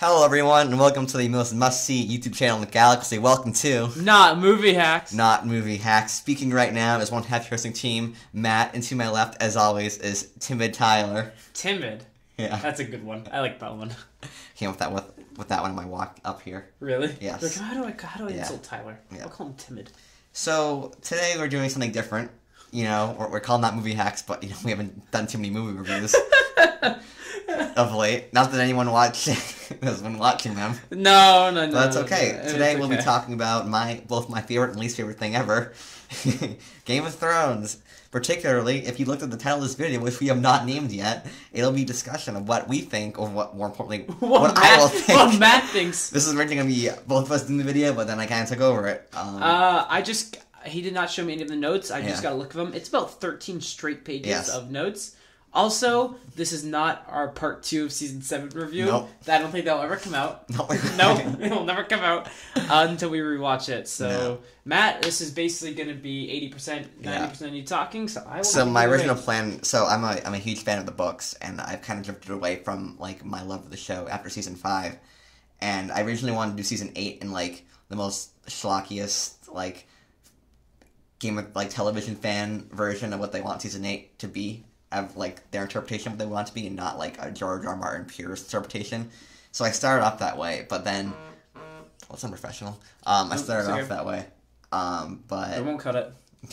Hello, everyone, and welcome to the most must-see YouTube channel in the galaxy. Welcome to Not movie hacks. Not Movie Hacks. Speaking right now is one half hosting team, Matt, and to my left, as always, is Timid Tyler. Timid. Yeah, That's a good one. I like that one. came with that with with that one on my walk up here. Really? Yes. Like, how do I how do I Yeah. insult Tyler? Yeah. I'll call him timid. So today we're doing something different. You know, we're, we're calling that Movie Hacks, but you know we haven't done too many movie reviews of late. Not that anyone watching has been watching them. No, no, no. But that's okay. no, Today we'll be talking about my both my favorite and least favorite thing ever, Game of Thrones. Particularly, if you looked at the title of this video, which we have not named yet, it'll be discussion of what we think, or what more importantly, What, what, Matt, I will think. what Matt thinks. This is originally gonna be both of us doing the video, but then I kind of took over it. Um, Uh, I just he did not show me any of the notes. I Yeah. just got a look of them. It's about thirteen straight pages Yes. of notes. Also, this is not our part two of season seven review. Nope. I don't think that'll ever come out. no, no, it'll never come out until we rewatch it. So, No. Matt, this is basically going to be eighty percent, ninety percent of you talking. So I will. So my original away. plan. So I'm a I'm a huge fan of the books, and I've kind of drifted away from like my love of the show after season five. And I originally wanted to do season eight in like the most schlockiest like game of like television fan version of what they want season eight to be, of like their interpretation of what they want to be, and not like a George R. Martin purist interpretation. So I started off that way, but then well, it's unprofessional. Um, I started off that way. Um, I won't cut it.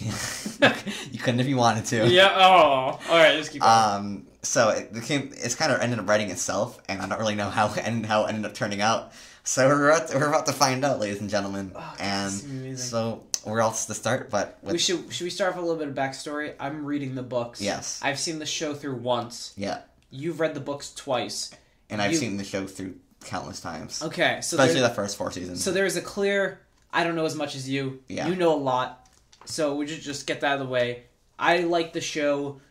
you couldn't if you wanted to. Yeah. Oh. All right. Just keep going. Um, so it became it's kind of ended up writing itself, and I don't really know how and how it ended up turning out. So we're about to, we're about to find out, ladies and gentlemen. Oh, and is so where else to start? But with, we should should we start with a little bit of backstory? I'm reading the books. Yes. I've seen the show through once. yeah, You've read the books twice. and I've You- seen the show through countless times, Okay. So especially there, the first four seasons. so there's a clear. I don't know as much as you. Yeah. You know a lot. So we should just get that out of the way. I like the show.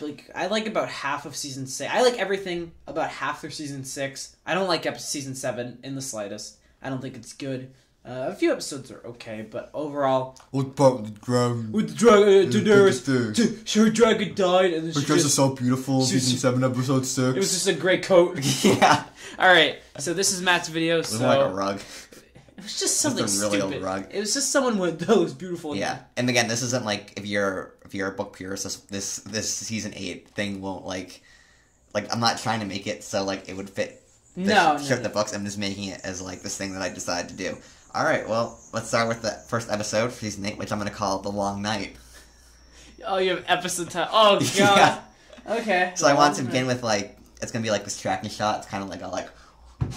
Like I like about half of season six. I like everything about half through season six. I don't like episode season seven in the slightest. I don't think it's good. Uh, a few episodes are okay, but overall, what about the dragon? with the dragon, uh, Daenerys- her dragon died, and then she just, so beautiful. she- she- seven, episode six. it was just a great coat. yeah, All right, so this is Matt's video. it So like a rug. It was just something a really old stupid. rug. It was just someone with those beautiful. Yeah, and again, this isn't like if you're if you're a book purist, this this this season eight thing won't like like I'm not trying to make it so like it would fit the No, no, no. the books. I'm just making it as like this thing that I decided to do. All right, well, let's start with the first episode for season eight, which I'm gonna call the Long Night. Oh, you have episode time. Oh god. Yeah. Okay. So I want to begin with like it's gonna be like this tracking shot. It's kind of like a like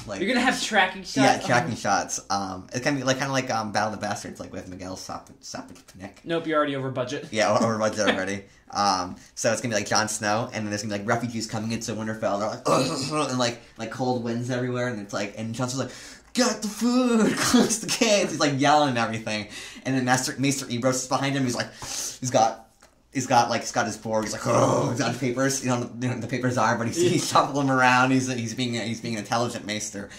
like You're gonna have tracking shots. yeah Oh. tracking shots. Um, it's gonna be like kind of like um Battle of the Bastards, like with Miguel Sapochnik. Nope, you're already over budget. Yeah, over budget already. Um, so it's gonna be like Jon Snow, and then there's gonna be like refugees coming into Winterfell, they're like, "Ugh," and like like cold winds everywhere, and it's like, and Jon Snow's like, "Get the food, close the gates." He's like yelling and everything, and then Master Maester Ebrose is behind him. He's like, he's got. He's got like he's got his board. He's like, oh, he's got papers. You know, you know the papers are, but he's, he's shuffling them around. He's he's being he's being an intelligent maester,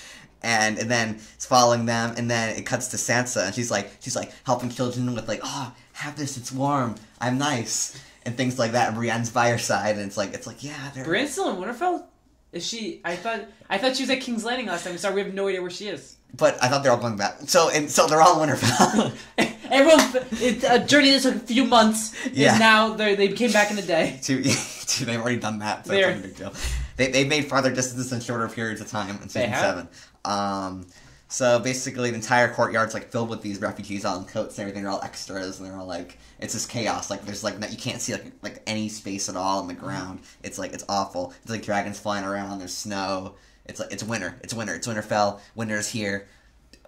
and and then it's following them, and then it cuts to Sansa, and she's like she's like helping children with like, oh, have this, it's warm, I'm nice, and things like that. And Brienne's by her side, and it's like it's like yeah, they're Brienne's still in Winterfell. Is she? I thought I thought she was at King's Landing last time. Sorry, we have no idea where she is. but I thought they're all going back. So and so they're all in Winterfell. Everyone, it's a journey that took a few months. Yeah. And now they they came back in a day. They've already done that, so They're- it's not a big deal. They they made farther distances in shorter periods of time in They season seven. Um, so basically, the entire courtyard's like filled with these refugees all in coats and everything. They're all extras, and they're all like, it's just chaos. Like there's like you can't see like like any space at all on the ground. It's like it's awful. It's like dragons flying around. There's snow. It's like it's winter. It's winter. It's Winterfell. Winter is here.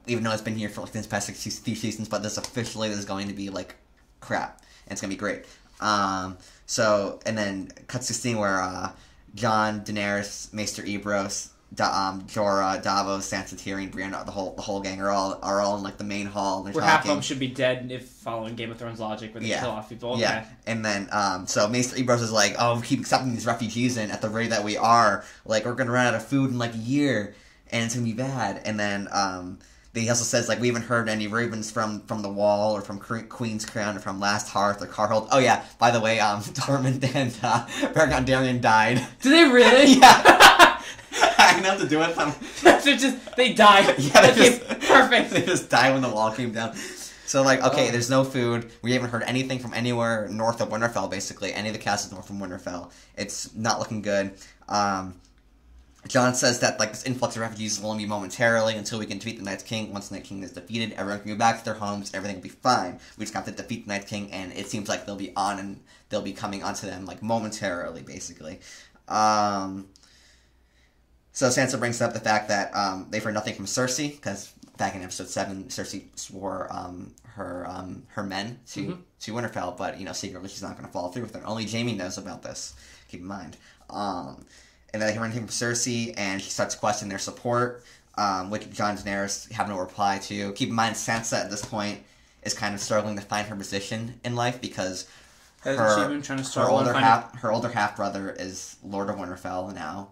Even though it's been here for like this past few few seasons, but this officially is going to be like crap. And it's gonna be great. Um, so and then cuts to scene where uh, Jon, Daenerys, Maester Ebrose, da- um, Jorah, Davos, Sansa, Tyrion, Brienne, the whole the whole gang are all are all in like the main hall. And they're half of them should be dead if following Game of Thrones logic, where they Yeah. kill off people. Okay. Yeah, and then um, so Maester Ebrose is like, "Oh, we keep accepting these refugees in at the rate that we are. Like, we're gonna run out of food in like a year, and it's gonna be bad." And then um, he also says like, "We haven't heard any ravens from from the Wall or from Queen's Crown or from Last Hearth or Karhold." Oh yeah, by the way, um, Tormund and uh, Beric Dondarrion died. Do they really? yeah. I didn't have to do it. I'm- They're just they die. Yeah, they okay, just- perfect. they just die when the wall came down. So like, okay, Oh. there's no food. We haven't heard anything from anywhere north of Winterfell. Basically, any of the castles north from Winterfell. It's not looking good. Um, Jon says that like this influx of refugees will only be momentarily until we can defeat the Night's King. Once the Night King is defeated, everyone can go back to their homes. Everything will be fine. We just have to defeat the Night King, and it seems like they'll be on and they'll be coming onto them like momentarily, basically. Um, so Sansa brings up the fact that um, they've heard nothing from Cersei because back in episode seven, Cersei swore um, her um, her men to Mhm. to Winterfell, but you know secretly she's not going to follow through with it. Only Jaime knows about this. Keep in mind. Um, and then they hear anything from Cersei, and she starts questioning their support, um, which Jon Daenerys have no reply to. Keep in mind, Sansa at this point is kind of struggling to find her position in life because Hasn't her, trying to her start one older kind half her older half brother is Lord of Winterfell now.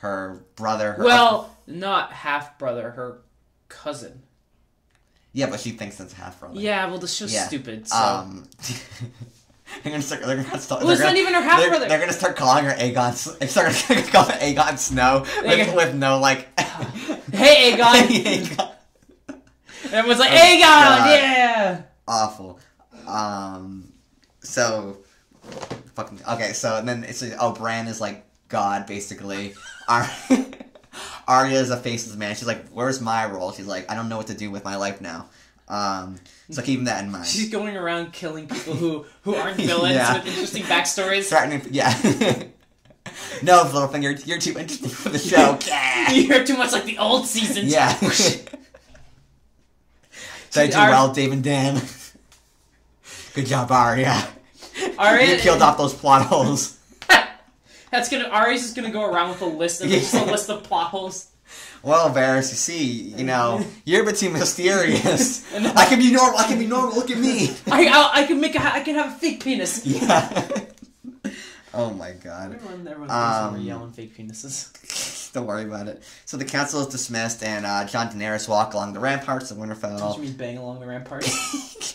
Her brother, her Well, not half brother, her cousin. yeah, but she thinks it's half brother. Yeah, well, the show's Yeah. stupid. So. Um, they're gonna start. They're gonna start. well, it's they're not even her half they're, brother. they're gonna start calling her Aegon. They start calling her Aegon Snow with, with no like. Hey, Aegon! Aegon. Everyone's like, Oh, Aegon, God. yeah. Awful. Um. So. Fucking okay. So and then it's like, oh Bran is like God basically. Ar- Arya is a faceless man. She's like, where's my role? She's like, I don't know what to do with my life now. Um. So keeping that in mind. She's going around killing people who who aren't villains Yeah. with interesting backstories. To, yeah. no, Littlefinger, you're, you're too interesting for the show. you're too much like the old seasons. yeah. Did I do well, Dave and Dan? Good job, Arya. Arya- You killed off those plot holes. That's gonna Ari's just gonna go around with a list of just a list of plot holes. Well, Varys, you see, you know, you're a bit too mysterious. And- I can be normal. I can be normal. Look at me. I, I I can make a I can have a fake penis. Yeah. oh my god. Everyone, everyone Um, we're yelling fake penises. Don't worry about it. So the council is dismissed, and uh, Jon Daenerys walk along the ramparts of Winterfell. you mean bang along the ramparts?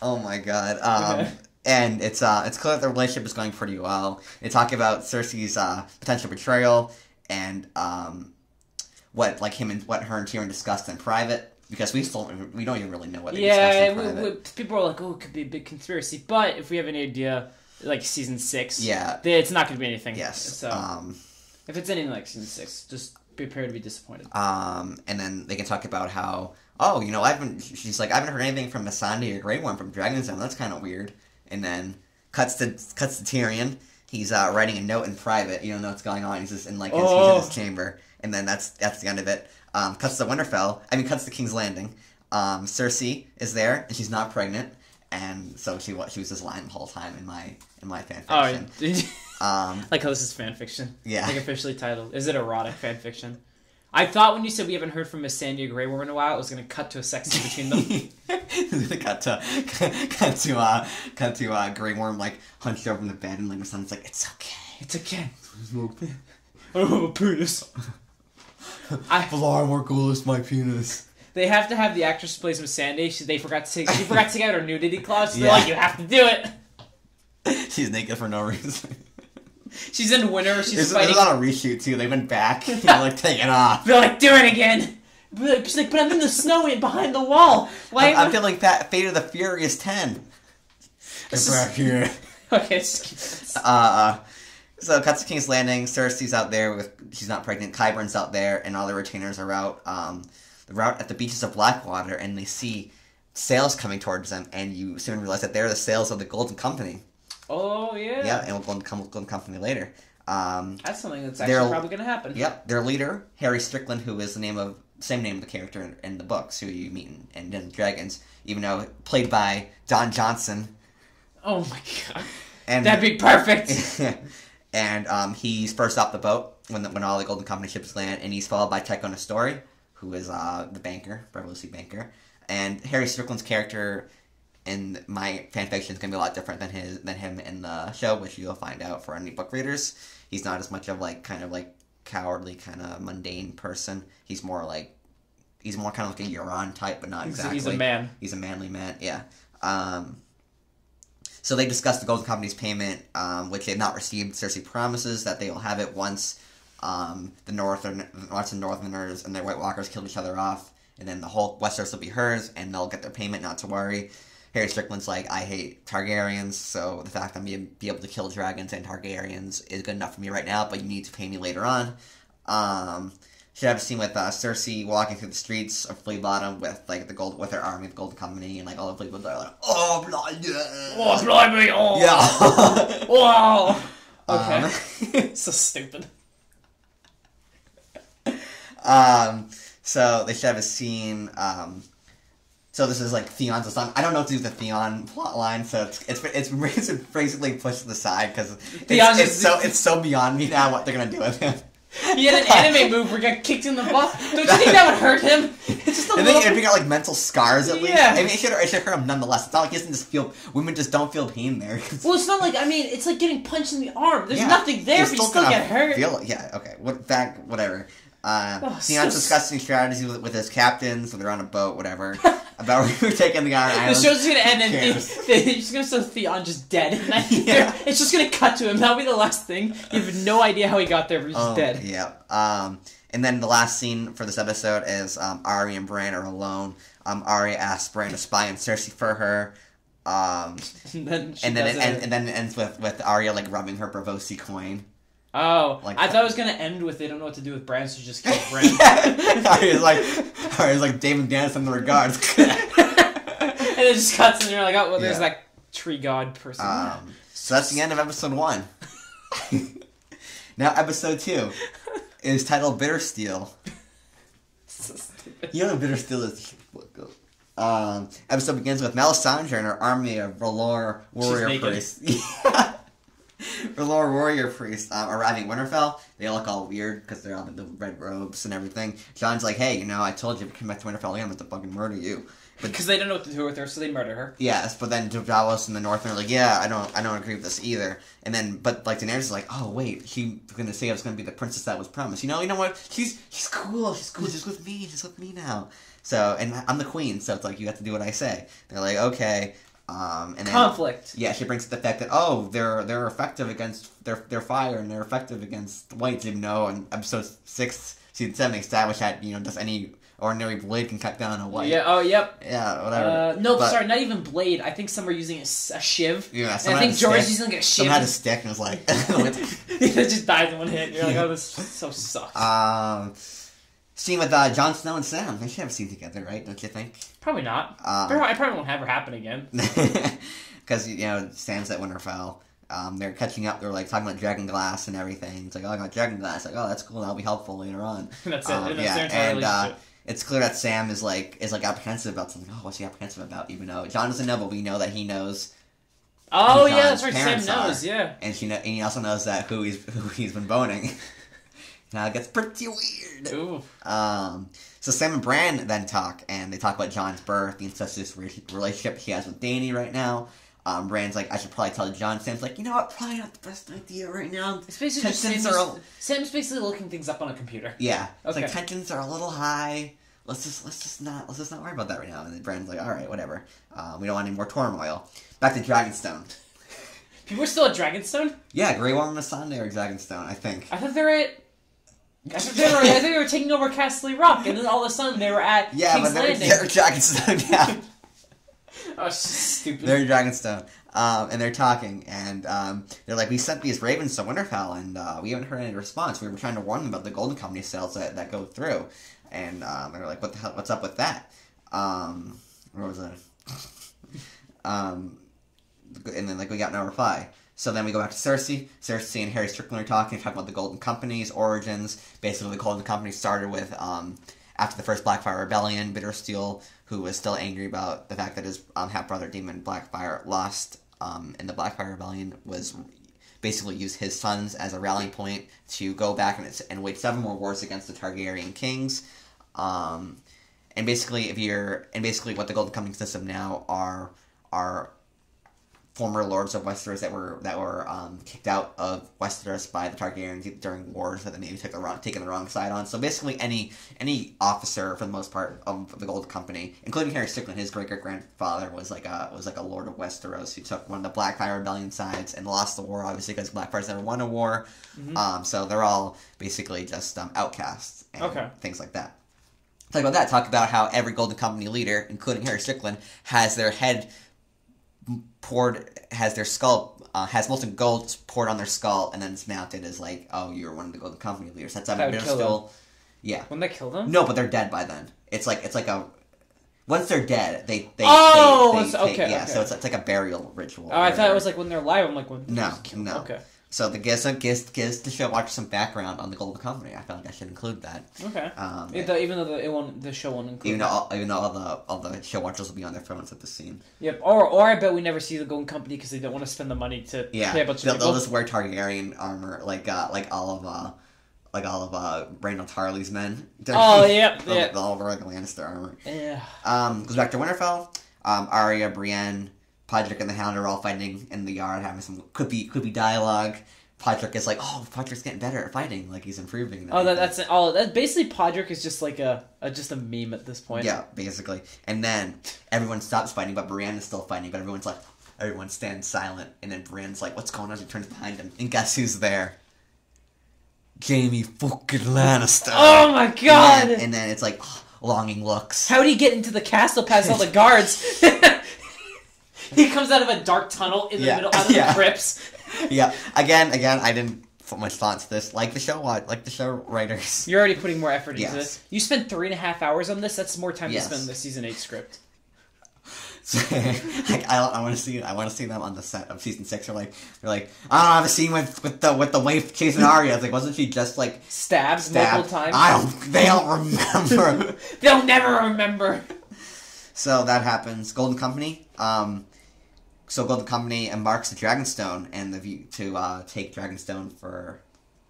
oh my god. Um, Okay. And it's uh, it's clear that the relationship is going pretty well. They talk about Cersei's uh, potential betrayal and um, what like him and what her and Tyrion discussed in private because we still we don't even really know what they yeah, discussed in private. we, people are like, oh, it could be a big conspiracy. But if we have any idea, like season six, Yeah. it's not going to be anything. Yes. So Um, if it's anything like season six, just prepare to be disappointed. um, and then they can talk about how oh you know I haven't she's like I haven't heard anything from Missandei or Grey Worm from Dragon's Den. That's kind of weird. And then cuts to cuts to Tyrion. He's uh, writing a note in private. You don't know what's going on. He's just in like his, he's in Oh. his chamber. And then that's that's the end of it. Um, cuts to Winterfell. I mean, cuts to King's Landing. Um, Cersei is there, and she's not pregnant, and so she she was just lying the whole time in my in my fan Oh, Um, like how this is fan fiction. yeah. Like officially titled. Is it erotic fan fiction? I thought when you said we haven't heard from Missandei Grey Worm in a while, it was going to cut to a sex scene between them. cut to cut to uh cut to uh Grey Worm like hunched over in the bed and like son's like it's okay. it's okay. I don't have a penis. I, Valar Morghulis, my penis. they have to have the actress who plays Missandei. She, they forgot to take. She forgot to take out her nudity clause. So Yeah. They're like, you have to do it. She's naked for no reason. She's in winter. She's this fighting. on a reshoot too. They went back. They're like, take it off. They're like, do it again. But she's like, but I'm in the snow and behind the wall. Why? I'm, I'm feeling Fat Fate of the Furious Ten. This is- back here. okay, just keep this. Uh, so cuts to King's Landing. Cersei's out there with she's not pregnant. Qyburn's out there, and all the retainers are out. Um, they're out at the beaches of Blackwater, and they see sails coming towards them, and you soon realize that they're the sails of the Golden Company. Oh yeah. Yeah, and we'll go into Com- Golden Company later. Um, That's something that's actually probably going to happen. yep, their leader Harry Strickland, who is the name of same name of the character in, in the books, who you meet in, in Dance with Dragons, even though played by Don Johnson. Oh my god. And That'd be perfect. and um, he's first off the boat when the, when all the Golden Company ships land, and he's followed by Tycho Nestori, who is uh, the banker, Beverly banker. And Harry Strickland's character in my fanfiction is gonna be a lot different than his than him in the show, which you'll find out for any book readers. He's not as much of like kind of like cowardly, kind of mundane person. He's more like he's more kind of like a Euron type, but not He's- exactly. He's a man. He's a manly man, yeah. Um, So they discuss the Golden Company's payment, um, which they've not received. Cersei promises that they will have it once um, the Northern, once the Northerners and their White Walkers kill each other off, and then the whole Westeros will be hers, and they'll get their payment. Not to worry. Harry Strickland's like, I hate Targaryens, so the fact that I'm be, be able to kill dragons and Targaryens is good enough for me right now, but you need to pay me later on. Um, should have a scene with uh, Cersei walking through the streets of Flea Bottom with like the gold with her army, the Golden Company, and like all the Flea are like, oh, blah, yeah. Oh, blimey! Oh, yeah. wow. Okay. Um, so stupid. um, so they should have a scene. Um, so this is like Theon's son. I don't know if to do the Theon plot line, so it's it's it's, it's basically pushed to the side because it's, it's so it's so beyond me now what they're gonna do with him. He had an anime move where he got kicked in the butt. Don't you think that would hurt him? It's just a I little. think if he got like mental scars at least. Yeah. I mean, it should it should hurt him nonetheless. It's not like he doesn't just feel. Women just don't feel pain there. Well, it's not like I mean, it's like getting punched in the arm. There's Yeah. nothing there, You're but you still get hurt. Feel, yeah, okay. What back? Whatever. Uh, Oh, Theon's so- discussing strategies with, with his captain, so they're on a boat, whatever. about taking the The Island. The show's just gonna end and Cares. the, the, you're just gonna show Theon just dead. And Yeah. It's just gonna cut to him. That'll be the last thing. You have no idea how he got there, but he's Oh, dead. Yeah. Um, and then the last scene for this episode is um, Ari and Bran are alone. Um, Ari asks Bran to spy on Cersei for her. Um, And then, and then it, it. and, and then it ends with with Arya like rubbing her Braavosi coin. Oh, like- I thought it was gonna end with they don't know what to do with Bran, so just kill Bran. Arya's like Arya's like David Dennis in the regards. and it just cuts, and you're like, oh, well, there's Yeah. that tree god person. Um, so that's the end of episode one. now episode two is titled Bitter Steel. So. You know what Bitter Steel is? Um, episode begins with Melisandre and her army of Valor warrior naked. Priests. Lord warrior priests um, arriving in Winterfell. They look all weird because they're all in the red robes and everything. Jon's like, "Hey, you know, I told you if you come back to Winterfell again, I'm going to fucking murder you." Because they don't know what to do with her, so they murder her. Yes, but then Davos and the Northmen are like, yeah, I don't, I don't agree with this either. And then, but like Daenerys is like, oh wait, she's gonna say I was gonna be the princess that was promised. You know, you know what? She's she's cool. She's cool. She's with me. She's with me now. So, and I'm the queen, so it's like you have to do what I say. They're like, okay. Um, and then Conflict. yeah, she brings up the fact that oh, they're they're effective against their their fire and they're effective against whites. Even though in episode six, season seven, they established that you know just any ordinary blade can cut down a white. Yeah. Oh, yep. Yeah, whatever. Uh, no, But- sorry, not even blade. I think some are using a shiv. Yeah, I think George stick. is using like a shiv. shiv. had a stick and was like, it just dies in one hit. You're like, oh, this so sucks. um, scene with uh, Jon Snow and Sam. They should have a scene together, right? Don't you think? probably not. Um, Probably- I probably won't have her happen again. Because you know Sam's at Winterfell. Um, they're catching up. They're like talking about Dragon Glass and everything. It's like, oh, I got Dragon Glass. Like, oh, that's cool. That'll be helpful later on. That's it. Um, that's yeah, and uh, it's clear that Sam is like is like apprehensive about something. Oh, what's he apprehensive about? Even though Jon doesn't know, but we know that he knows, oh yeah, that's right. Sam knows. are. Yeah. and she know, and he also knows that who he's who he's been boning. now it gets pretty weird. Ooh. Um, so Sam and Bran then talk, and they talk about Jon's birth, the incestuous re- relationship he has with Danny right now. Um, Bran's like, I should probably tell Jon. Sam's like, you know what? Probably not the best idea right now. It's basically Tensions are just- Sam's basically looking things up on a computer. Yeah, it's like tensions are a little high. Let's just let's just not let's just not worry about that right now. And then Bran's like, all right, whatever. Um, we don't want any more turmoil. Back to Dragonstone. People are still at Dragonstone. Yeah, Grey Worm and Missandei are Dragonstone. I think. I thought they were at. I thought they were. I thought they were taking over Castle Rock, and then all of a sudden they were at Yeah, King's but they're, Landing. they're Dragonstone. Yeah. Oh, stupid. They're in Dragonstone, um, and they're talking, and um, they're like, "We sent these ravens to Winterfell, and uh, we haven't heard any response. We were trying to warn them about the Golden Company sales that, that go through." And um, they're like, "What the hell? What's up with that?" Um, where was I? um, and then like we got no reply. So then we go back to Cersei. Cersei and Harry Strickland are talking, talking about the Golden Company's origins. Basically, the Golden Company started with um, after the first Blackfyre Rebellion, Bittersteel, who was still angry about the fact that his um, half brother Daemon Blackfyre lost um, in the Blackfyre Rebellion, was basically used his sons as a rallying point to go back and, and wage seven more wars against the Targaryen kings. Um, and basically, if you're and basically what the Golden Company consists of now are are former lords of Westeros that were that were um, kicked out of Westeros by the Targaryens during wars that they maybe took the wrong taken the wrong side on. So basically, any any officer for the most part of the Gold Company, including Harry Strickland, his great great grandfather was like a was like a lord of Westeros who took one of the Blackfyre Rebellion sides and lost the war, obviously because Blackfyre's never won a war. Mhm. Um, so they're all basically just um, outcasts and Okay. things like that. Talk about that. Talk about how every Golden Company leader, including Harry Strickland, has their head poured, has their skull, uh, has molten gold poured on their skull, and then it's mounted as like, oh, you're one of the Golden Company leaders. That's That how would they're kill still. Yeah. When they kill them? No, but they're dead by then. It's like it's like a. Once they're dead, they they Oh, they, they, it's- they- okay, yeah. okay. So it's, it's like a burial ritual. Oh, I thought it was like when they're alive. I'm like, when? No, no. Okay. So the gives gives gives the show watch some background on the Golden Company. I feel like I should include that. Okay. Um, It- the- even though the, it won't, the show won't include even though all, even though all the all the show watchers will be on their phones at the scene. Yep. Or, or I bet we never see the Golden Company because they don't want to spend the money to Yeah, pay a bunch they'll, of they'll just wear Targaryen armor like uh like all of uh like all of uh Randyll Tarly's men. Oh, yep, they'll, yep. they'll all wear like Lannister armor. Yeah. Um, goes back to Winterfell. Um, Arya, Brienne, Podrick, and the Hound are all fighting in the yard, having some could be could be dialogue. Podrick is like, oh, Podrick's getting better at fighting, like he's improving. Oh, that, that's all. That basically Podrick is just like a, a just a meme at this point. Yeah, basically. And then everyone stops fighting, but Brienne is still fighting, but everyone's like, everyone stands silent, and then Brienne's like, what's going on? He turns behind him, and guess who's there? Jaime fucking Lannister. Oh my god! And then, and then it's like, longing looks. How would he get into the castle past all the guards? he comes out of a dark tunnel in the Yeah, middle, out of yeah. the crypts. yeah, again, again, I didn't put much thought to this. Like the show, what? Like the show writers. You're already putting more effort into Yes. this. You spent three and a half hours on this. That's more time Yes. to spend on the season eight script. So, like, I, I want to see I want to see them on the set of season six. They're like they're like I don't have a scene with with the with the wife chasing Arya. It's like wasn't she just like Stabs stabbed? multiple times. I don't. They don't remember. They'll never remember. so that happens. Golden Company. Um, so Golden Company embarks the Dragonstone and the view to uh, take Dragonstone for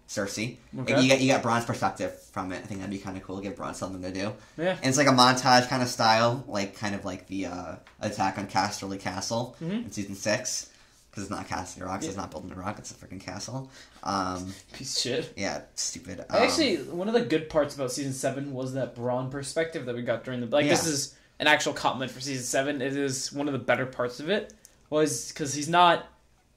Cersei. Okay. And you get you get Bronn's perspective from it. I think that'd be kind of cool. to Give Bronn something to do. Yeah. And it's like a montage kind of style, like kind of like the uh, attack on Casterly Castle Mhm. in season six. Because it's not Casterly Rocks, it's not building a rock, it's a freaking castle. Um, Piece of shit. yeah, stupid. Um, Actually, one of the good parts about season seven was that Braun perspective that we got during the like. This is an actual compliment for season seven. It is one of the better parts of it was because he's not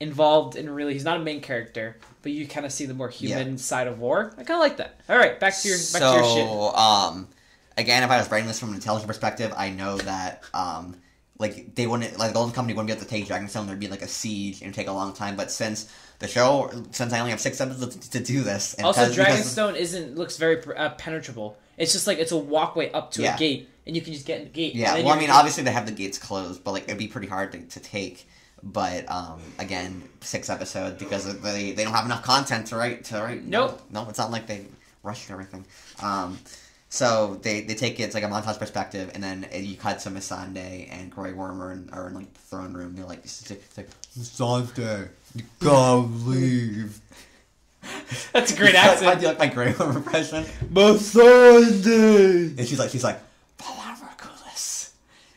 involved in really. He's not a main character, but you kind of see the more human side of war. I kind of like that. All right, back to your back so, to your shit. um, again, if I was writing this from an intelligent perspective, I know that, um, like, they wouldn't, like, the Golden Company wouldn't be able to take Dragonstone, there'd be, like, a siege, and take a long time, but since the show, since I only have six episodes to do this, and Also, because- Dragonstone isn't looks very uh, penetrable. It's just like it's a walkway up to Yeah. a gate, and you can just get in the gate. Yeah, well, I mean, obviously they have the gates closed, but like it'd be pretty hard to, to take. But um, again, six episodes because they they don't have enough content to write to write. Nope. No, it's not like they rushed everything. Um, so they, they take it, it's like a montage perspective, and then uh, you cut to Missandei and Grey Wormer are in, are in like the throne room. They're like, it's like Missandei, you gotta leave. That's a great accent. I do like my Grey Worm impression. Missandei. And she's like, she's like, Valar Morghulis.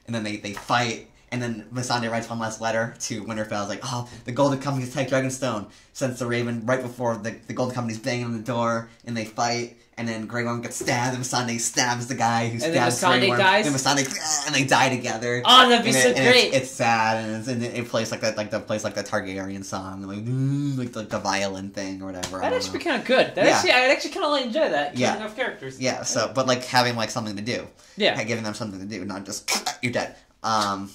And then they, they fight, and then Missandei writes one last letter to Winterfell. It's like, oh, the Golden Company's take Dragonstone. Sends the Raven right before the, the Golden Company's banging on the door, and they fight. And then Grey Worm gets stabbed, and Missandei stabs the guy who And stabs Grey Worm. dies? And Missandei, and they die together. Oh, that'd be and so it, great. It's, it's sad, and, it's, and it plays like that, like the plays like the Targaryen song, like "Mm," like the, the violin thing or whatever. That'd actually know. be kind of good. That Yeah. actually, I'd actually kind of like enjoy that. Yeah. Off characters. Yeah, so but like having like something to do. Yeah. giving them something to do, not just you're dead. Um,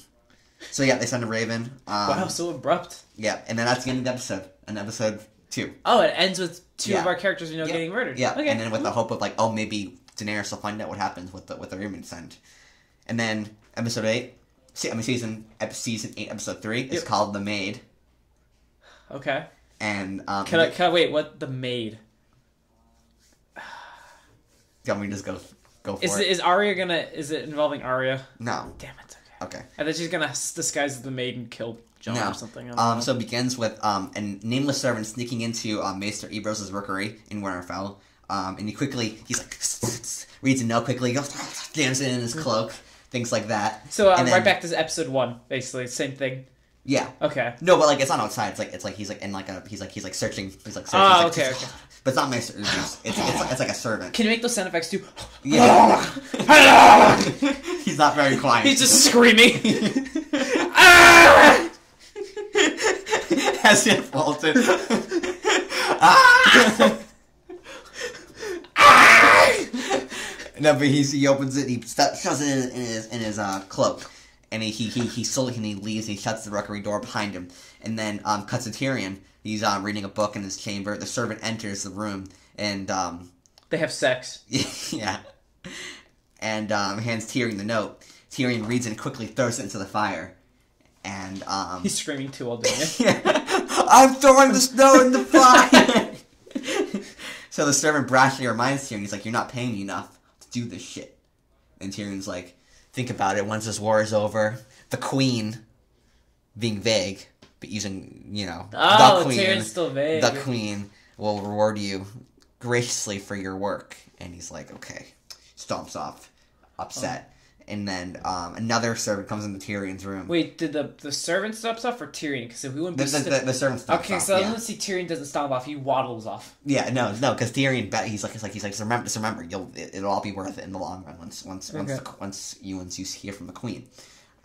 so yeah, they send a raven. Um, Wow, so abrupt. Yeah, and then that's the end of the episode. And episode two. Oh, it ends with two Yeah. of our characters we know Yeah. getting murdered. Yeah, Okay. and then with the hope of like, oh, maybe Daenerys will find out what happens with the with the raven sent. And then episode eight, se- I mean season season eight, episode three is Yep. called the Maid. okay. And um, Can I, can I wait? What the maid? you me to just go go for Is it, is Arya gonna? Is it involving Arya? no, Damn it. Okay. okay. And then she's gonna disguise as the maid and kill Jon No. or something. I don't Um, know. so it begins with um, a nameless servant sneaking into um, Maester Ebrose' rookery in Winterfell. Um, and he quickly, he's like, reads a note quickly, goes, jams it in his cloak, things like that. So uh, then- right back to episode one, basically same thing. Yeah. Okay. No, but like it's not outside. It's like it's like he's like in like a he's like he's like searching. He's like searching. Oh, he's, like, okay, okay. But it's not Mr. It's it's, it's, it's like a servant. Can you make those sound effects too? Yeah. he's not very quiet. He's just screaming. Ah! As if Walton. ah! no, but he's, he opens it. He st- shoves it in, in his in his uh, cloak, and he he he, he slowly and he leaves. He shuts the rookery door behind him, and then um, cuts to Tyrion. He's um, reading a book in his chamber. The servant enters the room, and um, they have sex. yeah, and um, hands Tyrion the note. Tyrion reads it and quickly throws it into the fire, and um, He's screaming too while doing it. I'm throwing the snow in the fire. so the servant brashly reminds Tyrion, he's like, "You're not paying me enough to do this shit." And Tyrion's like, "Think about it. Once this war is over, the queen, being vague, but using you know Oh, the queen, Tyrion's still vague. the queen will reward you graciously for your work." And he's like, "Okay," stomps off, upset. And then um, another servant comes into Tyrion's room. Wait, did the the servant stops off or Tyrion? Because if we wouldn't the, be the, st- the, the servant stomps okay, off, so yeah. let's see. Tyrion doesn't stomp off. He waddles off. Yeah, no, no, because Tyrion he's like, he's like, he's like, just remember, just remember, you'll, it, it'll all be worth it in the long run once, once, once, the, once you, once you hear from the queen.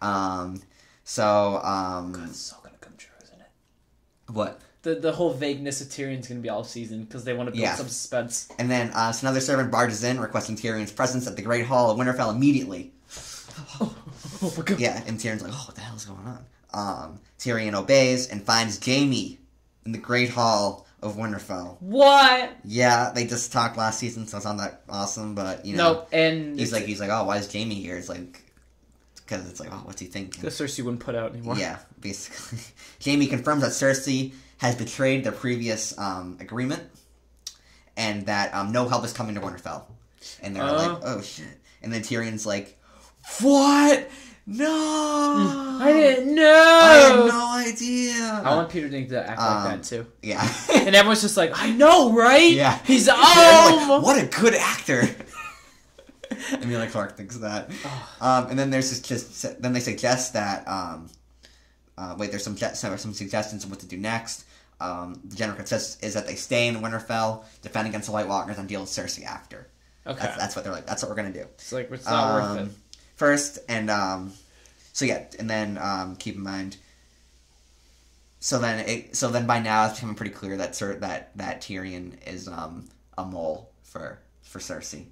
Um, so, um, It's so gonna come true, isn't it? what? The the whole vagueness of Tyrion's gonna be all season because they want to build Yeah. some suspense. And then, uh, so another servant barges in, requesting Tyrion's presence at the Great Hall of Winterfell immediately. Oh my god. Yeah, and Tyrion's like, oh, what the hell's going on? Um, Tyrion obeys and finds Jaime in the Great Hall of Winterfell. What? Yeah, they just talked last season, so it's not that awesome, but, you know. No, and He's like, he's like, oh, why is Jaime here? It's like, because it's like, oh, what's he thinking? the Cersei wouldn't put out anymore. Yeah, basically. Jaime confirms that Cersei has betrayed their previous um, agreement, and that um, no help is coming to Winterfell. And they're Oh. like, oh shit. And then Tyrion's like, what? No! I didn't know. I had no idea. I want Peter Dinklage to act Um, like that too. yeah. And everyone's just like, I know, right? Yeah. He's And everyone's oh. like, what a good actor. Emilia Clarke thinks that. Um, and then there's this just then they suggest that um, uh, wait, there's some je- some some suggestions of what to do next. Um, the general consensus is that they stay in Winterfell, defend against the White Walkers, and deal with Cersei after. okay. That's, that's what they're like. That's what we're gonna do. it's like it's not worth Um, it. First, and um, so yeah, and then um, keep in mind. So then, it, so then by now it's becoming pretty clear that Cer- that that Tyrion is um, a mole for for Cersei,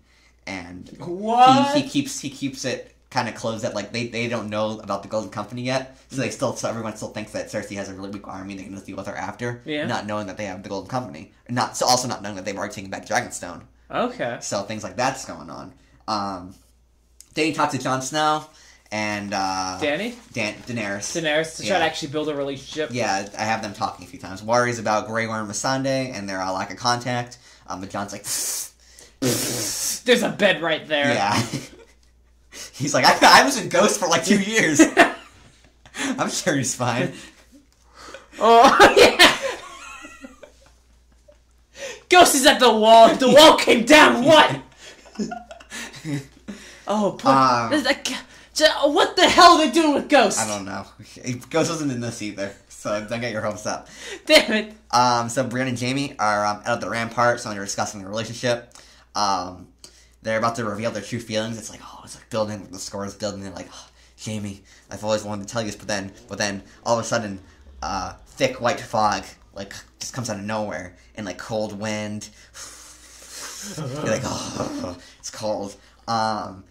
and he, he keeps he keeps it kind of closed that like they, they don't know about the Golden Company yet, so they still so everyone still thinks that Cersei has a really weak army. They can just deal with her after, Yeah. not knowing that they have the Golden Company, not so also not knowing that they've already taken back Dragonstone. okay. So things like that's going on. Um, Dany talks to Jon Snow and uh, Danny, Dan- Daenerys. Daenerys to try to actually build a relationship. Yeah, I have them talking a few times. Worries about Grey Worm and Missandei and their uh, lack of contact. Um, but Jon's like, There's a bed right there. yeah. he's like, I, I was in Ghost for like two years. I'm sure he's fine. Oh yeah. Ghost is at the wall. The wall came down. What? Oh, poor, Um, there's a g- j- what the hell are they doing with Ghost? I don't know. Ghost wasn't in this either, so don't get your hopes up. Damn it. Um, so Brienne and Jaime are um, out at the rampart, so they're discussing their relationship. Um, they're about to reveal their true feelings. It's like, oh, it's like building, the score is building. They're like, oh, Jaime, I've always wanted to tell you this, but then, but then all of a sudden, uh, thick white fog like just comes out of nowhere, and like cold wind. You're like, oh, it's cold. Um,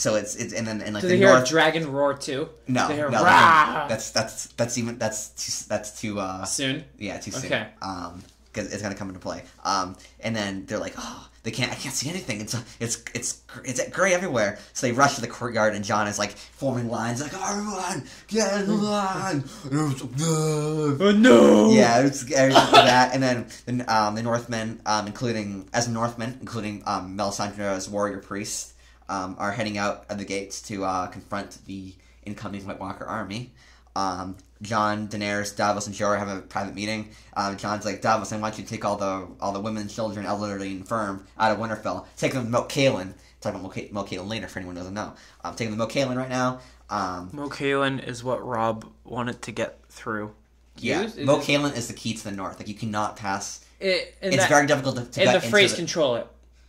so it's it's and then and like Do the they hear north. a dragon roar too? no, they hear no, rah that's that's that's even that's too, that's too uh soon? yeah, too soon. Okay. Um, because it's gonna come into play. Um, and then they're like, oh, they can't. I can't see anything. It's it's it's it's gray everywhere. So they rush to the courtyard, and Jon is like forming lines, like everyone get in line. Oh no! yeah, it's that. And then the um, the Northmen, um, including as Northmen, including um, Melisandre's warrior priests, um, are heading out of the gates to uh, confront the incoming White Walker army. Um, Jon, Daenerys, Davos, and Jorah have a private meeting. Um, Jon's like, Davos, I want you to take all the all the women, children, elderly, and infirm out of Winterfell. Take them to Moat Cailin. Talk about Moat Ca- Moat later, for anyone who doesn't know. Um, take them to Moat Cailin right now. Um, Mo Cailin is what Robb wanted to get through. yeah, Use- it Moat is- the key to the north. Like you cannot pass. It, it's that, very difficult to, to and get the Freys into the, control it,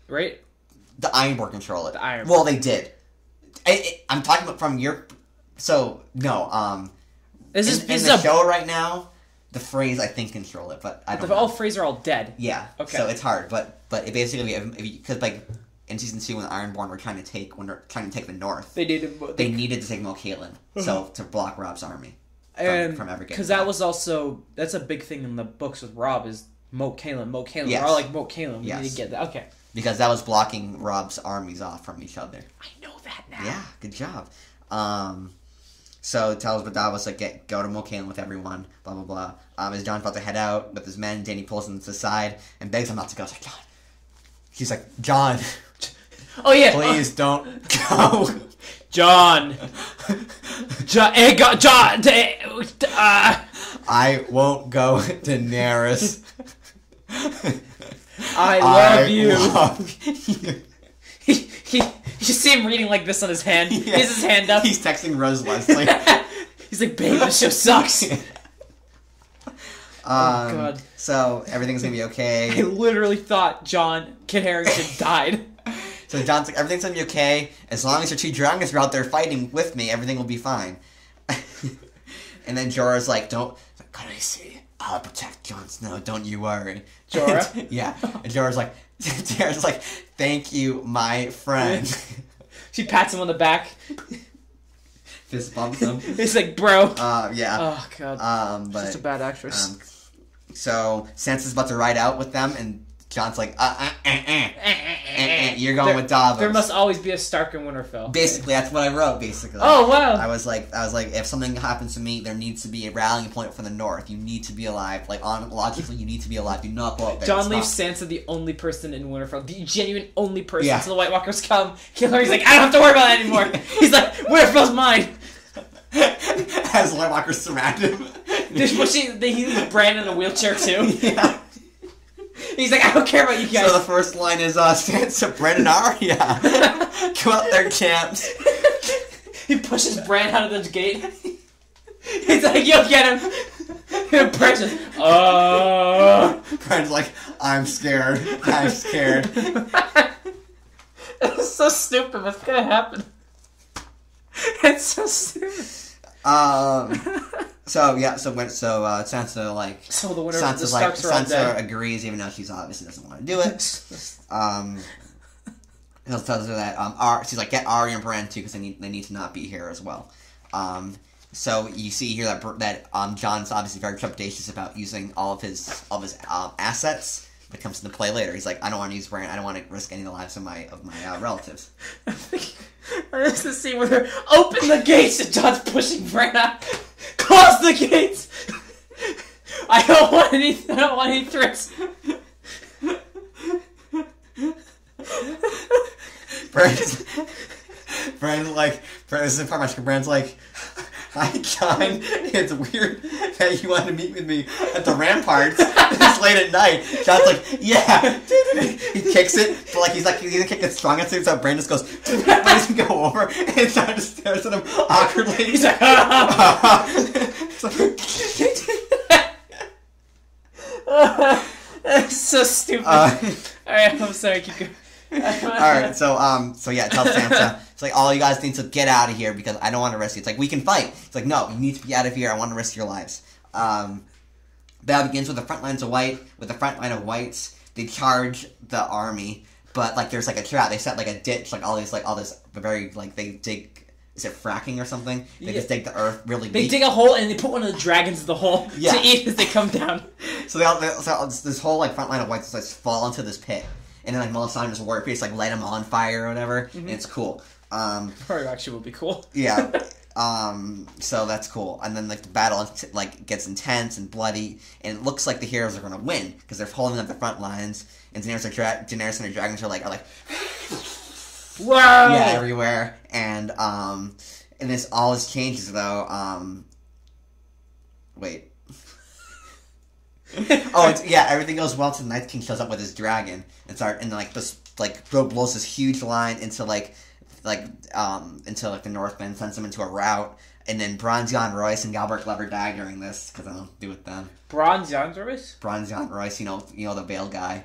right? The Ironborn control it. The Ironborn. Well, they did. I, I, am talking about from your. So no, um, This is in this the is a show right now, the Freys I think control it, but I don't. the, know. all phrases are all dead. Yeah. Okay. So it's hard, but but it basically because like in season two when the Ironborn were trying to take when they're trying to take the north, They did they needed to take Mo Cailin, so to block Robb's army from, and from ever getting because that was also that's a big thing in the books with Robb is Mo Cailin, Mo Cailin. Yes. We're all like Mo Cailin. We need Yes. to get that. Okay, because that was blocking Robb's armies off from each other. I know that now. Yeah, good job. Um, so tells Davos like get go to Mo Cailin with everyone, blah blah blah. Um, as Jon's about to head out with his men, Danny pulls him to the side and begs him not to go. He's like, Jon. He's like, Jon, Oh yeah, please don't go. Jon. Jon. Hey, go, Jon. eh, Uh, I won't go, Daenerys. I love you. love you. he, he, you see him reading like this on his hand. He has his hand up. He's texting Rose Leslie. He's like, babe, this show sucks. Um, God. So everything's gonna be okay. I literally thought Jon Kit Harington died. So Jon's like, everything's gonna be okay as long as your two dragons are out there fighting with me. Everything will be fine. and then Jorah's like, "Don't, God, I see. I'll protect Jon Snow. Don't you worry." Jorah? yeah. And Jorah's like, Jorah's like, "Thank you, my friend." She pats him on the back. Fist bumps him. He's like, bro. Uh, yeah. Oh god. Um, but She's a bad actress. Um, so Sansa's about to ride out with them, and Jon's like, uh, uh, uh, uh, uh, uh, you're going with Davos. There must always be a Stark in Winterfell. Basically, that's what I wrote. Basically. Oh wow. I was like, I was like, if something happens to me, there needs to be a rallying point for the North. You need to be alive. Like, on logically, you need to be alive. Do not go out there. Jon leaves Sansa the only person in Winterfell, the genuine only person. Yeah. So the White Walkers come, kill her. He's like, I don't have to worry about it anymore. He's like, Winterfell's mine. As White Walkers surround him. There's pushing. He leaves Bran in a wheelchair too. yeah. He's like, I don't care about you guys. So the first line is uh, Sansa, Brennan, Arya. Go out there, champs. he pushes Bran out of the gate. He's like, you'll get him. And Bran's just, oh. Brennan's like, I'm scared. I'm scared. It's so stupid. What's gonna happen? It's so stupid. Um. So yeah. So when so uh, Sansa like So the winter, the Sansa's like Starks are Sansa agrees even though she's obviously doesn't want to do it. Um. He'll tells her that um Ar- she's like get Arya and Bran too because they need they need to not be here as well. Um. So you see here that that um Jon's obviously very trepidatious about using all of his all of his um, assets. It comes into play later. He's like, I don't want to use Bran. I don't want to risk any of the lives of my of my uh, relatives. There's the scene where they're open the gates and Jon's pushing Bran out. Close the gates. I don't want any. I don't want any threats. Brand's, Brand's like, Brand, this is part of my Brand's like, Hi, Jon. It's weird that you want to meet with me at the ramparts this late at night. Jon's like, yeah. He kicks it, but like he's like he's doesn't kick it strong enough, so Bran just goes, him go over, and Jon just stares at him awkwardly. He's like, It's so stupid. uh, all right, I'm sorry. Keep going. All right, so um, so yeah, tell Sansa. It's like all you guys need to get out of here because I don't want to risk you. It's like we can fight. It's like no, you need to be out of here. I want to risk your lives. Um, battle begins with the front lines of white. With the front line of whites, they charge the army, but like there's like a trap. They set like a ditch, like all these like all this very like they dig. Is it fracking or something? They Yeah. just dig the earth really They deep. They dig a hole and they put one of the dragons in the hole Yeah. to eat as they come down. So they all they, so this, whole like front line of whites just like fall into this pit, and then like Melisandre just warrior priest like light them on fire or whatever, and it's cool. Um, Probably actually would be cool. yeah. Um, so that's cool. And then like the battle like gets intense and bloody, and it looks like the heroes are gonna win because they're holding up the front lines. And Daenerys, are dra- Daenerys and her dragons are like are like Wow. yeah everywhere. And um, and this all this changes though. Um, Wait. oh, it's, yeah. Everything goes well until the Night King shows up with his dragon and start and like this like Bro blows this huge line into like like um into like the Northmen sends them into a rout. And then Bronze Yohn Royce and Galbert Glover die during this because I don't do with them. Bronze Andros? Bronze Yohn Royce, you know, you know the Vale guy.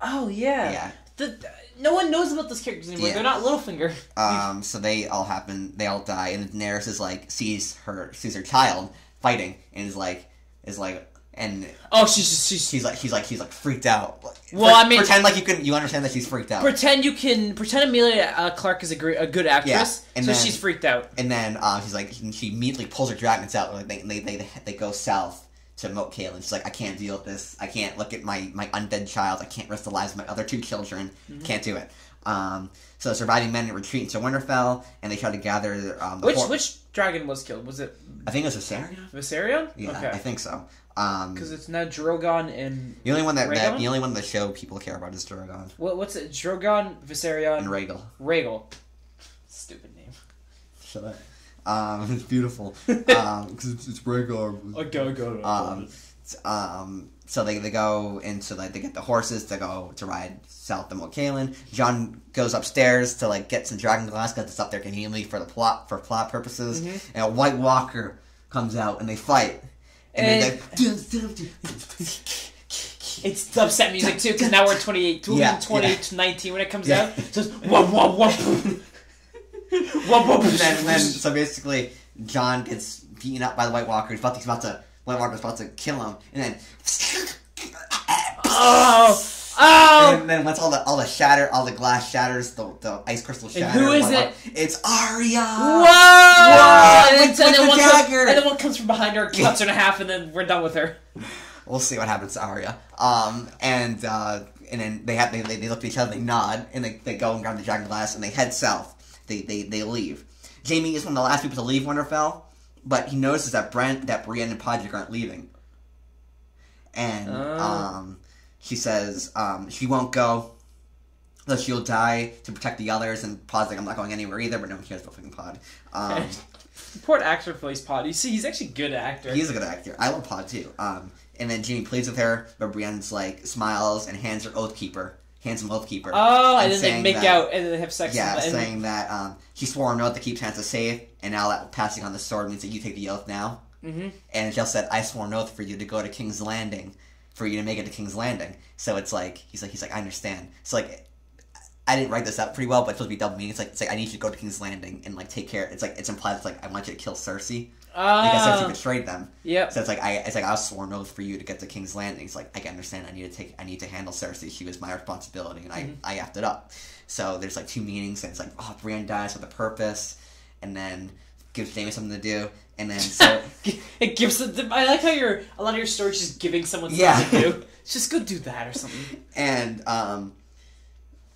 Oh yeah. Yeah. The, no one knows about those characters anymore. Yeah. They're not Littlefinger. Um, so they all happen. They all die, and Daenerys is like sees her sees her child fighting, and is like is like and Oh, she's just she's. she's like she's like she's like freaked out. Well, I mean- pretend like you can you understand that she's freaked out, Pretend you can pretend Emilia uh, Clarke is a great, a good actress, Yeah, and so then- she's freaked out. and then um, she's like she immediately pulls her dragons out. Like they they they, they go south to Moat Cailin. She's like, I can't deal with this. I can't look at my my undead child. I can't risk the lives of my other two children. Mm-hmm. Can't do it. Um, so the surviving men retreat into Winterfell, and they try to gather um, the Which which dragon was killed? Was it I think it was Viserion. Viserion? Yeah, I think so. Um, Because it's now Drogon and the only one that, that the only one in the show people care about is Drogon what, what's it? Drogon, Viserion, and Rhaegal. Rhaegal. Stupid name. Shut up. Um, it's beautiful. Um, because it's, it's Rhaegar. go go. Um, um, so they, they go into like they get the horses to go to ride south to Mokalan. Jon goes upstairs to like get some dragon glass because it's up there conveniently for the plot for plot purposes. Mm-hmm. And a White Walker comes out and they fight. And, And- then they, It's dubstep music too, because now we're 28, Yeah, 20 yeah. to 19 when it comes Yeah. out. So it's whoop, whoop, whoop. Whoop, whoop, and then, and then so basically Jon gets beaten up by the White Walker. He's about to, he's about to White Walker's about to kill him, and then Oh! Oh! and then once all the all the shatter, all the glass shatters, the, the ice crystal shatters. who is it? It's Arya. Whoa! And, With- then, with and the one comes, and then one comes from behind her, cuts her in half, and then we're done with her. We'll see what happens to Arya. Um, and uh, and then they have they, they, they look at each other, they nod, and they, they go and grab the dragon glass, and they head south. They they they leave. Jaime is one of the last people to leave Winterfell, but he notices that Brent, that Brienne and Podrick aren't leaving. And Oh. um, she says um, she won't go. Though she'll die to protect the others, and Pod's like, I'm not going anywhere either, but no one cares about fucking Pod. Um, Poor actor plays Pod. You see, he's actually a good actor. He's a good actor. I love Pod too. Um, and then Jaime pleads with her, but Brienne's like smiles and hands her Oathkeeper, hands him Oathkeeper. oh, and And then they make that- out, and then they have sex. yeah, and, and, saying that um, she swore an oath that keeps Sansa safe, and now that passing on the sword means that you take the oath now. Mhm. And Jill said, "I swore an oath for you to go to King's Landing, for you to make it to King's Landing." So it's like he's like he's like I understand. So like. I didn't write this out pretty well, but it's supposed to be double meaning. It's like it's like I need you to go to King's Landing and like take care. It's like it's implied. It's like I want you to kill Cersei because Cersei ah. betrayed them. yep. So it's like I, it's like I was sworn oath for you to get to King's Landing. It's like I can understand. I need to take. I need to handle Cersei. She was my responsibility, and I mm-hmm. I effed it up. So there's like two meanings. And it's like oh, Brienne dies with a purpose, and then gives Jaime something to do, and then so it gives. I like how your a lot of your stories just giving someone something Yeah. to do. Just go do that or something. and um,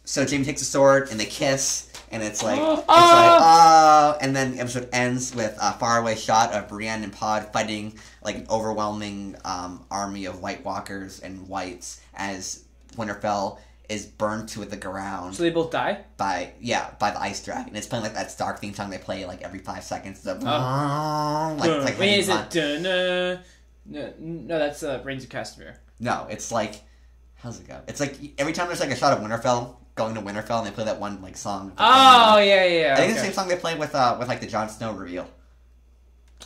so Jaime takes a sword and they kiss, and it's like Oh, it's like oh. oh, and then the episode ends with a faraway shot of Brienne and Pod fighting like an overwhelming um, army of White Walkers and Whites as Winterfell is burned to the ground So they both die. by yeah by the ice dragon. It's playing like that Stark theme song they play like every five seconds. The Oh. like, like Wait, is it? Dun, no, no, that's uh, Rains of Castamere. No, it's like how's it go? It's like every time there's like a shot of Winterfell going to Winterfell and they play that one like song. Oh yeah, yeah, yeah. I think okay. the same song they play with uh with like the Jon Snow reveal.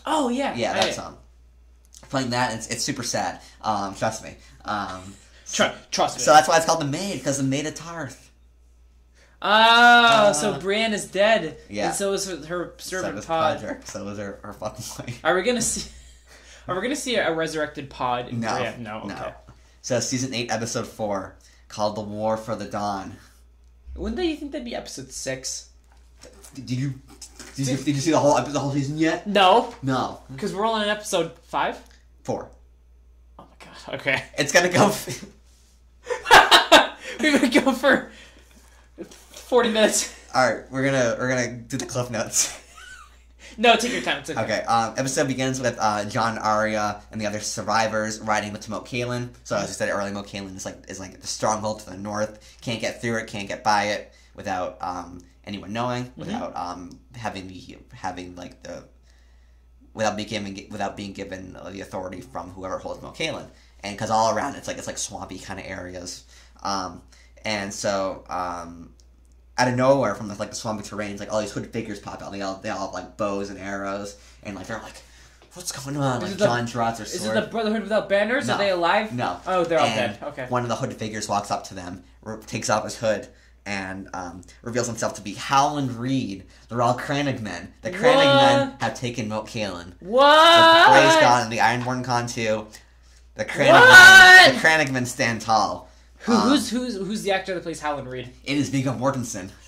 Oh yeah, Yeah, I- that song. Playing that, it's, it's super sad. Um, trust me. Um, Tr- trust me. so that's why it's called the Maid because the Maid of Tarth. oh, so Uh, Brienne is dead. yeah. And so is her, her So servant was Pod. Podrick. So is her, her fucking wife. Are we gonna see? Are we gonna see a resurrected Pod? In No, Brienne? no, no. So season eight, episode four, called "The War for the Dawn." Wouldn't they? You think that'd be episode six? Did you did you, did you see the whole episode, the whole season yet? No, No, because we're only on episode five. four. Oh my god. Okay. It's gonna go. we would go for forty minutes. All right, we're gonna we're gonna do the cliff notes. No, take your time. It's okay. Okay, um, episode begins with uh, Jon, Arya, and the other survivors riding with Moat Cailin. So as I said earlier, Moat Cailin is like is like the stronghold to the north. Can't get through it, can't get by it without um, anyone knowing, without um, having the having like the without being given without being given the authority from whoever holds Moat Cailin. And because all around it's like it's like swampy kind of areas, um, and so um, out of nowhere from the, like the swampy terrains, like all these hooded figures pop out. They all they all have like bows and arrows, and like they're like, "What's going on?" Is Like it the- Jon draws their Is it the Brotherhood without banners? No. Are they alive? No. Oh, they're all And dead. Okay. One of the hooded figures walks up to them, takes off his hood, and um, reveals himself to be Howland Reed, the Raw crannogmen. The Kranich men have taken Moat Cailin. What? The Grey's gone and the Ironborn Con too. The men, the crannogmen stand tall. Who, Um, who's who's who's the actor that plays Howland Reed? It is Viggo Mortensen.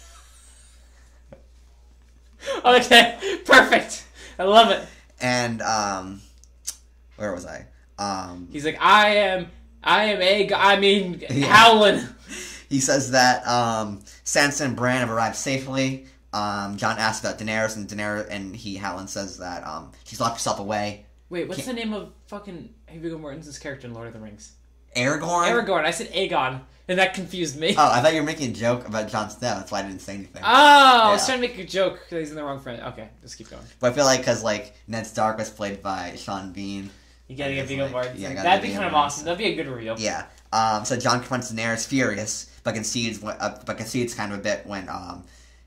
Okay, perfect. I love it. And um, where was I? Um, He's like, I am, I am a, I mean, Yeah. Howland. he says that um, Sansa and Bran have arrived safely. Um, Jon asks about Daenerys, and Daenerys and he Howland says that um, she's locked herself away. Wait, what's Can't- the name of fucking Viggo Mortensen's character in Lord of the Rings? Aragorn. Aragorn. I said Aegon, and that confused me. Oh, I thought you were making a joke about Jon Snow. That's why I didn't say anything. Oh, I was trying to make a joke because he's in the wrong front. Okay, just keep going. But I feel like because like Ned Stark was played by Sean Bean. You gotta get Viggo like, Mortensen. yeah, That'd be Viggo kind of awesome. That'd be a good reveal. Yeah. Um, so Jon confronts Daenerys is furious, but concedes. Uh, but concedes kind of a bit when um,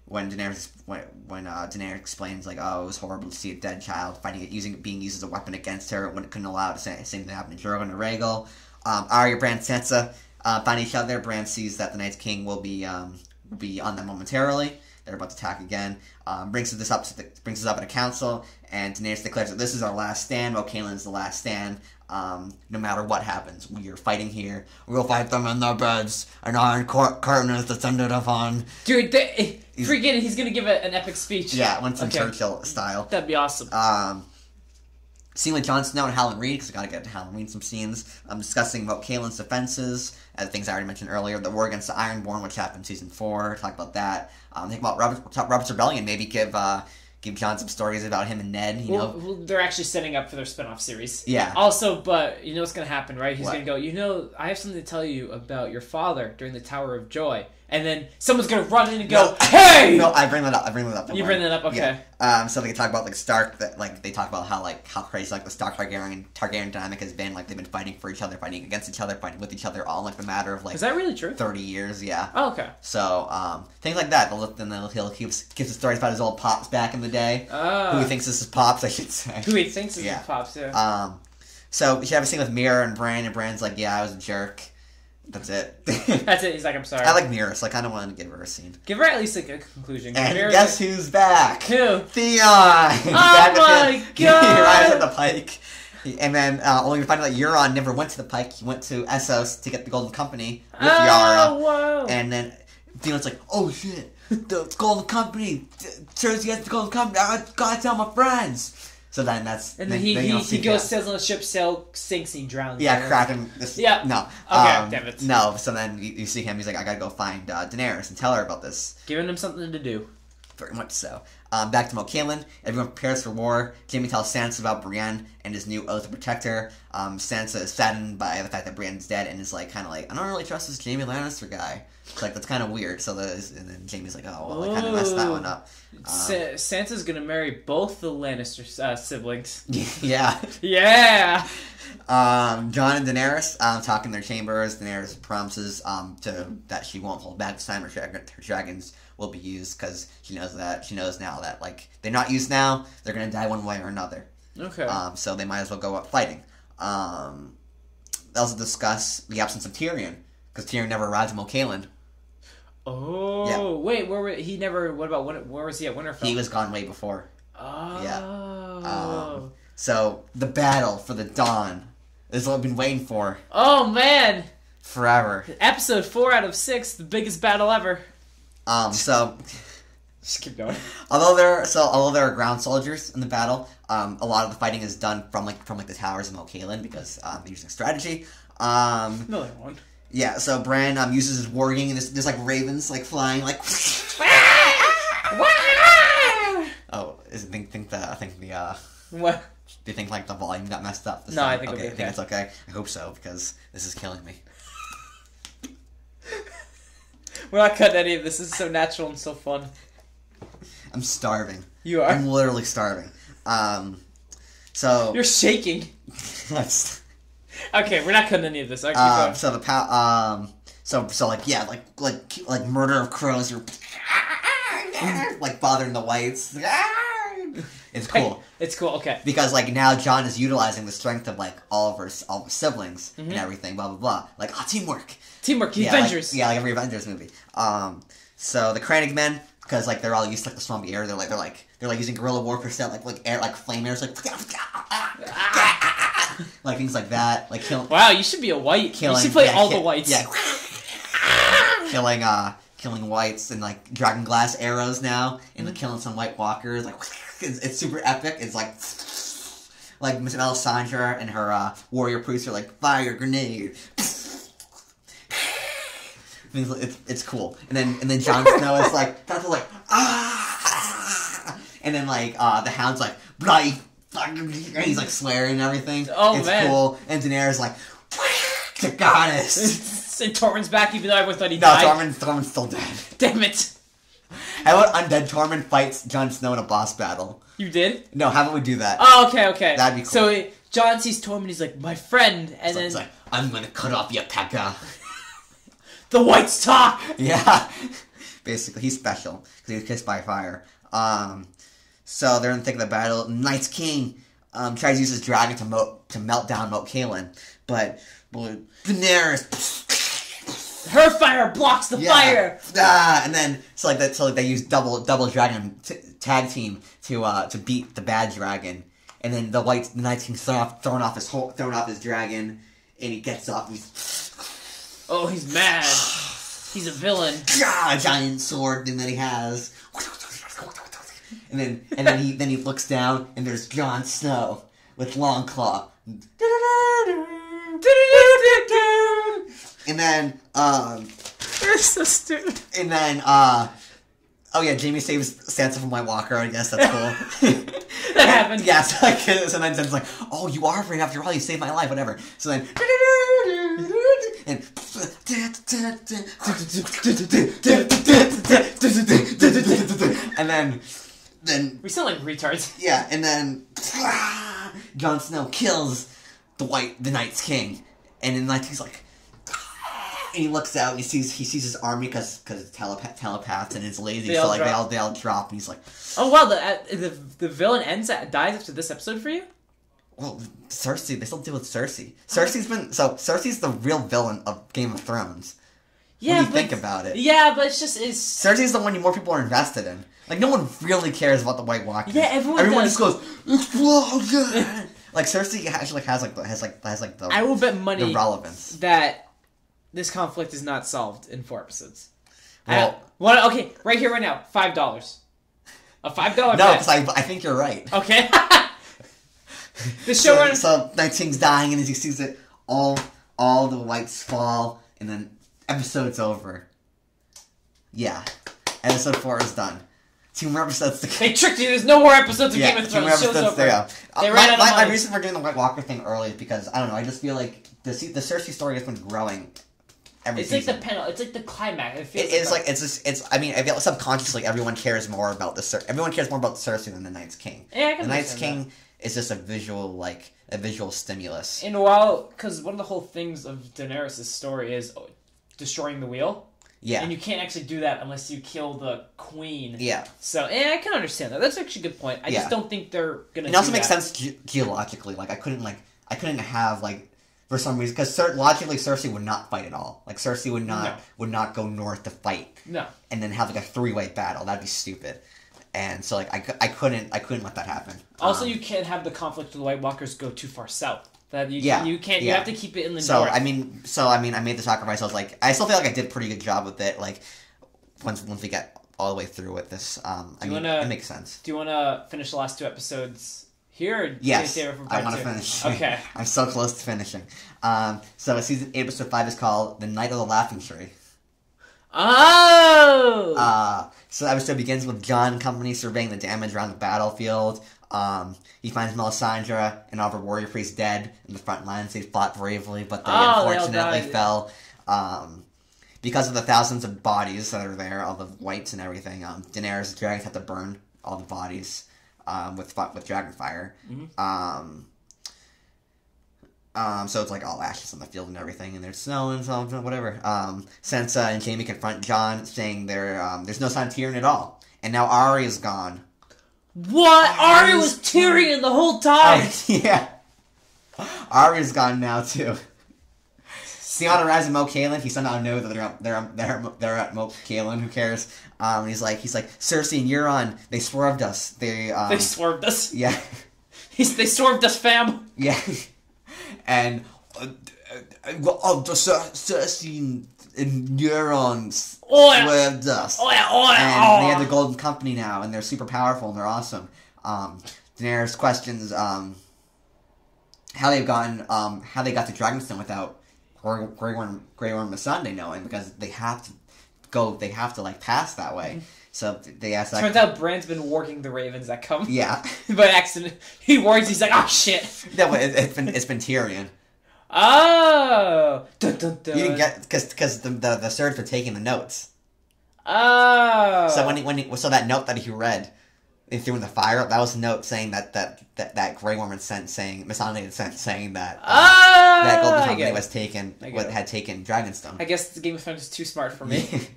when Daenerys when when uh, Daenerys explains like, oh, it was horrible to see a dead child fighting it, using being used as a weapon against her when it couldn't allow the same, same thing happen to Drogon and Rhaegal. Um, Arya, Bran, Sansa uh, find each other. Bran sees that the Night's King will be um, will be on them momentarily. They're about to attack again. Um, brings this up to the, brings this up at a council, and Daenerys declares that this is our last stand. O'Kalan is the last stand. Um, no matter what happens, we are fighting here. We'll fight them in their beds. An iron cor- curtain is descended upon. Dude, they, freaking, he's gonna give a, an epic speech. Yeah, Winston Okay. Churchill style. That'd be awesome. Um, scene with Jon Snow and Howland Reed, because I gotta get to Howland Reed some scenes. I'm discussing about Cailin's defenses, as things I already mentioned earlier. The war against the Ironborn, which happened in season four. Talk about that. Um, think about Robert, talk Robert's Rebellion. Maybe give uh, give Jon some stories about him and Ned. You well, know, they're actually setting up for their spin-off series. yeah, Also, but you know what's gonna happen, right? He's What? gonna go. You know, I have something to tell you about your father during the Tower of Joy, and then someone's gonna run in and go, No. "Hey!" No, I bring that up. I bring that up. You bring that up, okay. Yeah. Um, so they talk about like Stark. That like they talk about how like how crazy like the Stark Targaryen Targaryen dynamic has been. Like they've been fighting for each other, fighting against each other, fighting with each other, all like the matter of like Is that really true? thirty years. Yeah. Oh, okay. So um, things like that. They'll, then they'll, he'll gives gives the stories about his old pops back in the day. Uh, who he thinks this is pops, I should say. who he thinks is Yeah. pops? Yeah. Um, so you have a scene with Meera and Bran, and Bran's like, "Yeah, I was a jerk." That's it. That's it. He's like, I'm sorry. I like Meera, Like, I don't want to give her a scene. Give her at least like a conclusion. And guess who's back? Who? Theon! Oh my He God! arrives at the Pike. And then, uh, only to find out that Euron never went to the Pike. He went to Essos to get the Golden Company with Oh, Yara. whoa. And then Theon's like, oh shit, the Golden Company. Cersei has the Golden Company. I gotta tell my friends. So then that's. And then he, you he, he goes, sails on the ship, sail, sinks, and he drowns. Yeah, Right? Kraken. This, Yeah. No. Okay, um, damn it. No, so then you, you see him. He's like, I gotta go find uh, Daenerys and tell her about this. Giving him something to do. Very much so. Um, back to Moat Cailin. Everyone prepares for war. Jaime tells Sansa about Brienne and his new oath to protect her. Um, Sansa is saddened by the fact that Brienne's dead and is like, kind of like, I don't really trust this Jaime Lannister guy. It's like that's kind of weird. So the, and then Jaime's like, oh well, I kind of messed that one up. Sa- Sansa's gonna marry both the Lannister uh, siblings. yeah. Yeah. Um, Jon and Daenerys um, talk in their chambers. Daenerys promises um, to that she won't hold back this time. Her dragons will be used because she knows that she knows now that like they're not used now. They're gonna die one way or another. Okay. Um, so they might as well go up fighting. Um, they also discuss the absence of Tyrion because Tyrion never arrived in Moat Cailin. oh wait, where were he? Never. What about when, where was he at Winterfell? He was gone way before. Oh. Yeah. Um, So the battle for the Dawn is what I've been waiting for oh man! forever. Episode four out of six, the biggest battle ever. Um, so Just keep going. although there so although there are ground soldiers in the battle, um, a lot of the fighting is done from like from like the towers of Moat Cailin because um, they're using strategy. Um, No, they won't. yeah, so Bran um, uses his warging and there's, there's like ravens like flying like. oh, is it, think think the I think the uh, What? do you think like the volume got messed up? this No, I time? think it'll okay. I think it's okay. I hope so because this is killing me. We're not cutting any of this. This is so natural and so fun. I'm starving. You are. I'm literally starving. Um, So You're shaking. Okay, we're not cutting any of this. Okay, keep um, going. so the pow um so so like yeah like like like murder of crows you're like bothering the whites. It's cool. It's cool. Okay. because like now Jon is utilizing the strength of like all of her all of her siblings Mm-hmm. and everything, blah blah blah. Like ah, teamwork. Teamwork. The yeah, like- Avengers. yeah, like every Avengers movie. Um, so the crannogmen, because like they're all used to like the swampy air. They're like they're like they're like using guerrilla warfare stuff, like like air like flame airs, like like things like that, like kill, Wow, you should be a white. killing. you should play yeah, all ki- the whites. Yeah, killing uh killing whites and like dragon glass arrows now, and then killing some White Walkers. Like it's, it's super epic. It's like. Like Miss Melisandre and her uh, warrior priests are like fire grenade. It's, it's, it's cool. And then and then Jon Snow is like that's like ah, and then like uh, the Hound's like bloody fucking and he's like swearing and everything. Oh, it's man. cool. And Daenerys like the goddess. and Tormund's back, even though everyone thought he no, died. Tormund Tormund's still dead. Damn it! How about undead Tormund fights Jon Snow in a boss battle? You did? No, how about we do that? Oh, okay, okay. That'd be cool. So Jon sees Tormund, he's like, my friend, and so then like I'm gonna cut off your pecker. The whites talk. Yeah, basically he's special because he was kissed by fire. Um, so they're in the thick of the battle. Night's King um, tries to use his dragon to mo- to melt down Moat Cailin, but Daenerys. Her fire blocks the Yeah. fire. Ah, and then so like that. So like they use double double dragon t- tag team to uh to beat the bad dragon, and then the white the Night King's throwing off throwing off his whole throwing off his dragon, and he gets off. He's Oh, he's mad. He's a villain. ah, giant sword thing that he has. And then and then he then he looks down and there's Jon Snow with Longclaw. And then um You're so stupid. and then uh oh yeah, Jaime saves Sansa from White Walker. I guess that's cool. That happened. yeah, so, like, so then Sansa's like, oh, you are brave after all. You saved my life, whatever. So then and and then then We sound like retards. yeah, and then Jon Snow kills the white the Night's King, and then like he's like, and he looks out and he sees he sees his army because because it's telepath telepaths and it's lazy, They so like they all they all drop, and he's like, Oh wow, the uh, the the villain ends at, dies after this episode for you. well, Cersei, they still deal with Cersei. Cersei's been so Cersei's the real villain of Game of Thrones. Yeah, when you but think about it, yeah, but it's just it's Cersei's the one you more people are invested in. Like no one really cares about the White Walkers. Yeah, everyone everyone does. just goes explosion. like Cersei actually has like has like has like the I will bet money the money relevance. that this conflict is not solved in four episodes. Well- what? Okay, right here, right now, five dollars. A five dollar No, bet. because I, I think you're right. Okay. the So, showrunner. so Night King's dying, and as he sees it, all all the whites fall, and then episode's over. Yeah, episode four is done. Two more episodes to go. they tricked you. There's no more episodes of Game of two more Thrones. Show's episodes to over. go. Uh, They my, out of my, my money. reason for doing the White Walker thing early is because I don't know. I just feel like the se- the Cersei story has been growing every It's like the panel. It's like the climax. It, feels It is like it's just, it's. I mean, I feel subconsciously everyone cares more about the Cer- everyone cares more about Cersei than the Night's King. Yeah, I can the Night's King is just a visual like a visual stimulus. And while, because one of the whole things of Daenerys' story is destroying the wheel, Yeah, and you can't actually do that unless you kill the queen. yeah. So, yeah, I can understand that. That's actually a good point. I Yeah. just don't think they're gonna. It also makes that. sense ge- geologically. Like I couldn't like I couldn't have like for some reason because Cer- logically Cersei would not fight at all. Like Cersei would not No. would not go north to fight No. and then have like a three way battle. That'd be stupid. And so like I, I couldn't I couldn't let that happen. Also, Um, you can't have the conflict of the White Walkers go too far south. That you Yeah, you can't. yeah. You have to keep it in the so north. I mean so I mean I made the sacrifice. I was like I still feel like I did a pretty good job with it. Like once once we get all the way through with this, um, I Do you mean wanna- it makes sense. do you want to finish the last two episodes here? Or do you Yes, I want to finish. Okay. I'm so close to finishing. Um, so season eight, episode five is called "The Night of the Laughing Tree." Oh. Uh, so the episode begins with Jon and company surveying the damage around the battlefield. Um, he finds Melisandre and all of her warrior priests dead in the front lines. They fought bravely, but they Oh, unfortunately fell. Um, because of the thousands of bodies that are there, all the whites and everything, um, Daenerys' dragons have to burn all the bodies. Um, with with Dragonfire. Mhm. Um, um, so it's like all ashes on the field and everything, and there's snow and so whatever. Um, Sansa and Jaime confront Jon, saying there um, there's no sign of Tyrion at all, and now Arya is gone. What? Arya was Tyrion the whole time. yeah, Arya's gone now too. Theon arrives at Moat Cailin. He somehow knows that they're they're they're they're at Moat Cailin. Who cares? Um, he's like he's like Cersei and Euron. They swerved us. They um, They swerved us. yeah He's, they swerved us, fam. yeah, and uh, uh, oh, the Cer- Cersei and Euron Oh yeah. swerved us. Oh yeah. Oh yeah. and they have the Golden Company now, and they're super powerful and they're awesome. Um, Daenerys questions um, how they've gotten um, how they got to Dragonstone without Grey Grey Worm Grey Worm Missandei knowing because they have to go they have to like pass that way. Mm-hmm. So they ask that. Turns out Bran's been working the ravens that come. yeah, By accident. He warns, he's like, oh shit. no, but it, it's been it's been Tyrion. Oh. Dun, dun, dun. You didn't get because because the, the the Surge were taking the notes. Oh. So when he, when he, so that note that he read, he threw in the fire. That was a note saying that that that, that Grey Worm had sent saying Missandei had sent saying that uh, Ah, that Golden Company was taken what had taken Dragonstone. I guess the Game of Thrones is too smart for me.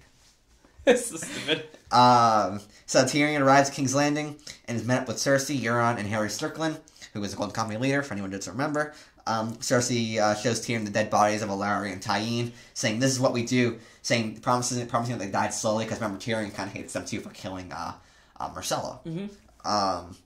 it's so stupid. um, so Tyrion arrives at King's Landing and is met up with Cersei, Euron, and Harry Strickland, who is the Golden Company leader. For anyone who doesn't remember, um, Cersei uh, shows Tyrion the dead bodies of Ellaria and Tyene, saying, "This is what we do." Saying promising promising that they died slowly because remember Tyrion kind of hates them too for killing uh, uh Myrcella. Mhm. Um,